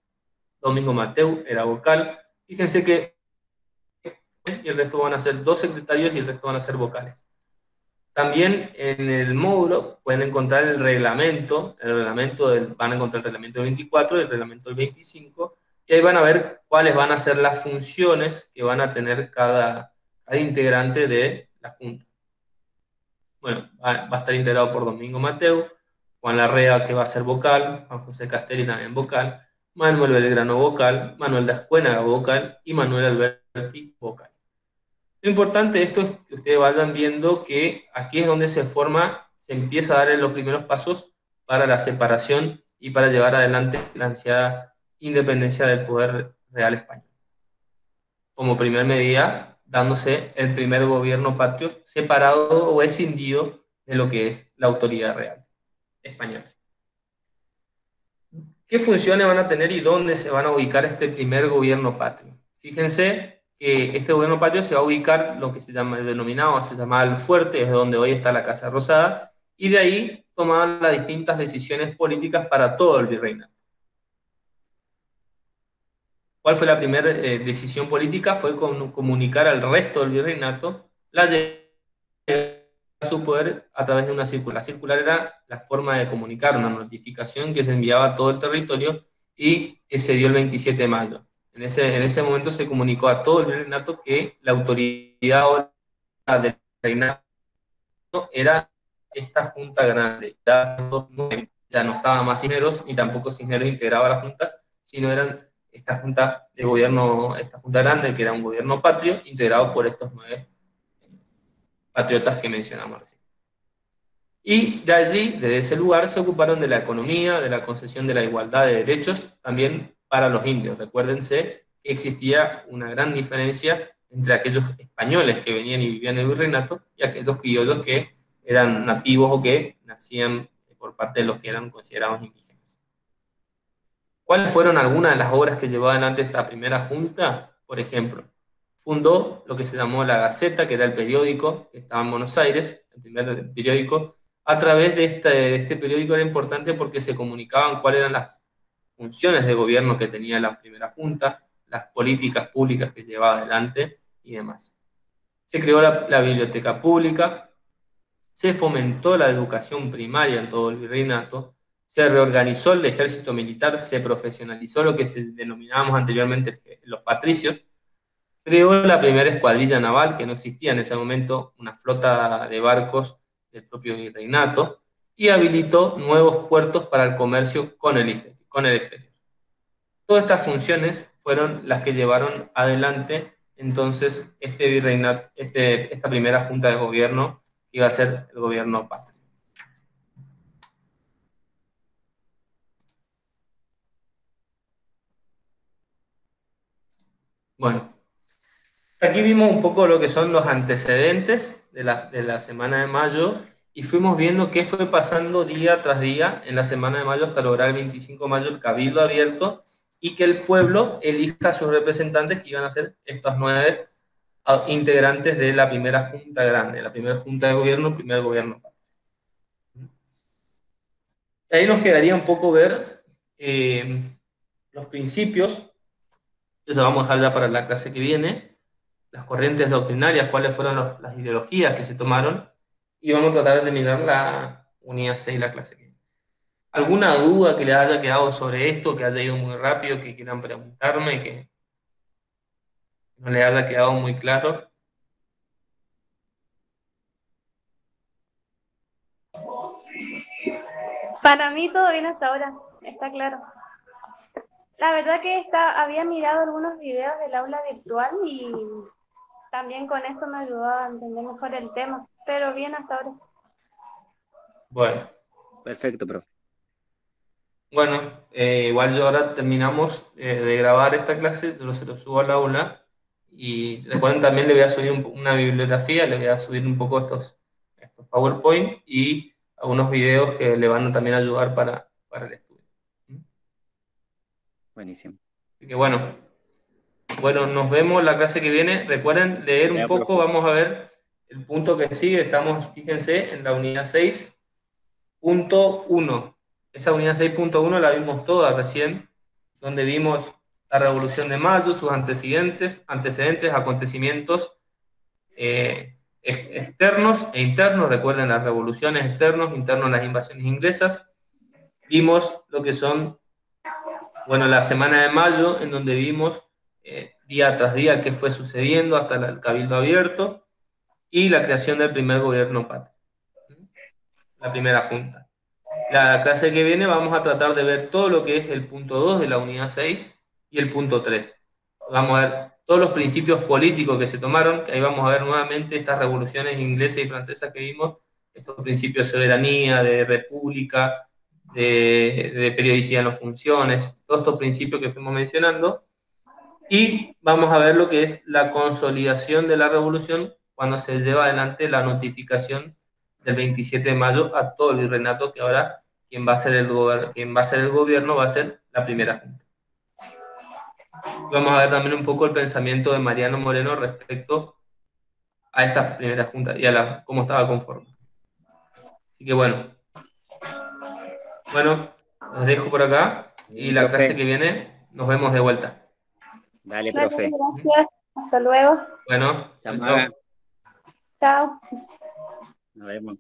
Domingo Mateu era vocal. Fíjense que y el resto van a ser dos secretarios y el resto van a ser vocales. También en el módulo pueden encontrar el reglamento, el reglamento del, van a encontrar el reglamento 24 y el reglamento del 25, y ahí van a ver cuáles van a ser las funciones que van a tener cada, integrante de la Junta. Bueno, va, a estar integrado por Domingo Mateo, Juan Larrea, que va a ser vocal, Juan José Castelli también vocal, Manuel Belgrano vocal, Manuel Dascuena vocal y Manuel Alberti vocal. Lo importante de esto es que ustedes vayan viendo que aquí es donde se forma, se empieza a dar los primeros pasos para la separación y para llevar adelante la ansiada independencia del poder real español. Como primer medida, dándose el primer gobierno patrio separado o escindido de lo que es la autoridad real española. ¿Qué funciones van a tener y dónde se van a ubicar este primer gobierno patrio? fíjense que este gobierno patrio se va a ubicar lo que se llama, denominado, se llamaba el fuerte, es donde hoy está la Casa Rosada, y de ahí tomaban las distintas decisiones políticas para todo el virreinato. ¿Cuál fue la primera eh, decisión política? Fue comunicar al resto del virreinato la a su poder a través de una circular. La circular era la forma de comunicar, una notificación que se enviaba a todo el territorio y se dio el 27 de mayo. En ese, en ese momento se comunicó a todo el virreinato que la autoridad del reinato era esta junta grande. Ya no estaba más Cisneros, ni tampoco Cisneros integraba la junta, sino eran esta junta de gobierno, esta junta grande, que era un gobierno patrio, integrado por estos nueve patriotas que mencionamos recién. Y de allí, desde ese lugar, se ocuparon de la economía, de la concesión de la igualdad de derechos, también para los indios. Recuérdense que existía una gran diferencia entre aquellos españoles que venían y vivían en el virreinato y aquellos criollos que eran nativos o que nacían por parte de los que eran considerados indígenas. ¿Cuáles fueron algunas de las obras que llevó adelante esta primera junta? Por ejemplo, fundó lo que se llamó la Gaceta, que era el periódico que estaba en Buenos Aires, el primer periódico. A través de este, este periódico era importante porque se comunicaban cuáles eran las funciones de gobierno que tenía la primera junta, las políticas públicas que llevaba adelante y demás. Se creó la, biblioteca pública, se fomentó la educación primaria en todo el virreinato, se reorganizó el ejército militar, se profesionalizó lo que se denominábamos anteriormente los patricios, creó la primera escuadrilla naval, que no existía en ese momento, una flota de barcos del propio virreinato, y habilitó nuevos puertos para el comercio con el, con el exterior. Todas estas funciones fueron las que llevaron adelante entonces este virreinato, este, esta primera junta de gobierno que iba a ser el gobierno patrio. Bueno, aquí vimos un poco lo que son los antecedentes de la, de la semana de mayo y fuimos viendo qué fue pasando día tras día en la semana de mayo hasta lograr el 25 de mayo el cabildo abierto y que el pueblo elija a sus representantes que iban a ser estos nueve integrantes de la primera junta grande, la primera junta de gobierno, primer gobierno. Ahí nos quedaría un poco ver eh, los principios eso vamos a dejar ya para la clase que viene. Las corrientes doctrinarias, cuáles fueron las ideologías que se tomaron. Y vamos a tratar de terminar la unidad 6, la clase. ¿Alguna duda que le haya quedado sobre esto, que haya ido muy rápido, que quieran preguntarme, que no le haya quedado muy claro? Para mí todo bien hasta ahora, está claro. La verdad que está, había mirado algunos videos del aula virtual y también con eso me ayudó a entender mejor el tema, pero bien hasta ahora. Bueno. Perfecto, profe. Bueno, eh, igual yo ahora terminamos eh, de grabar esta clase, yo se lo subo al aula y recuerden también le voy a subir una bibliografía, le voy a subir un poco estos, estos PowerPoint y algunos videos que le van a también ayudar para, para el Buenísimo. Así que bueno. Bueno, nos vemos la clase que viene. Recuerden leer un poco, vamos a ver el punto que sigue. Estamos, fíjense, en la unidad 6.1. Esa unidad 6.1 la vimos toda recién, donde vimos la Revolución de Mayo, sus antecedentes, antecedentes acontecimientos eh, externos e internos. Recuerden las revoluciones externos, internos las invasiones inglesas. Vimos lo que son bueno, la semana de mayo, en donde vimos eh, día tras día qué fue sucediendo hasta el cabildo abierto y la creación del primer gobierno patrio, la primera junta. La clase que viene vamos a tratar de ver todo lo que es el punto 2 de la unidad 6 y el punto 3. Vamos a ver todos los principios políticos que se tomaron, que ahí vamos a ver nuevamente estas revoluciones inglesas y francesas que vimos, estos principios de soberanía, de república, de, periodicidad en las funciones, todos estos principios que fuimos mencionando. Y vamos a ver lo que es la consolidación de la revolución cuando se lleva adelante la notificación del 27 de mayo a todo el virreinato, que ahora quien va a ser el, quien va a ser el gobierno va a ser la primera junta. Vamos a ver también un poco el pensamiento de Mariano Moreno respecto a esta primera junta y a la, cómo estaba conforme. Así que bueno. Bueno, los dejo por acá y la clase que viene nos vemos de vuelta. Dale, profe. Gracias. Hasta luego. Bueno, chao. Chao. Nos vemos.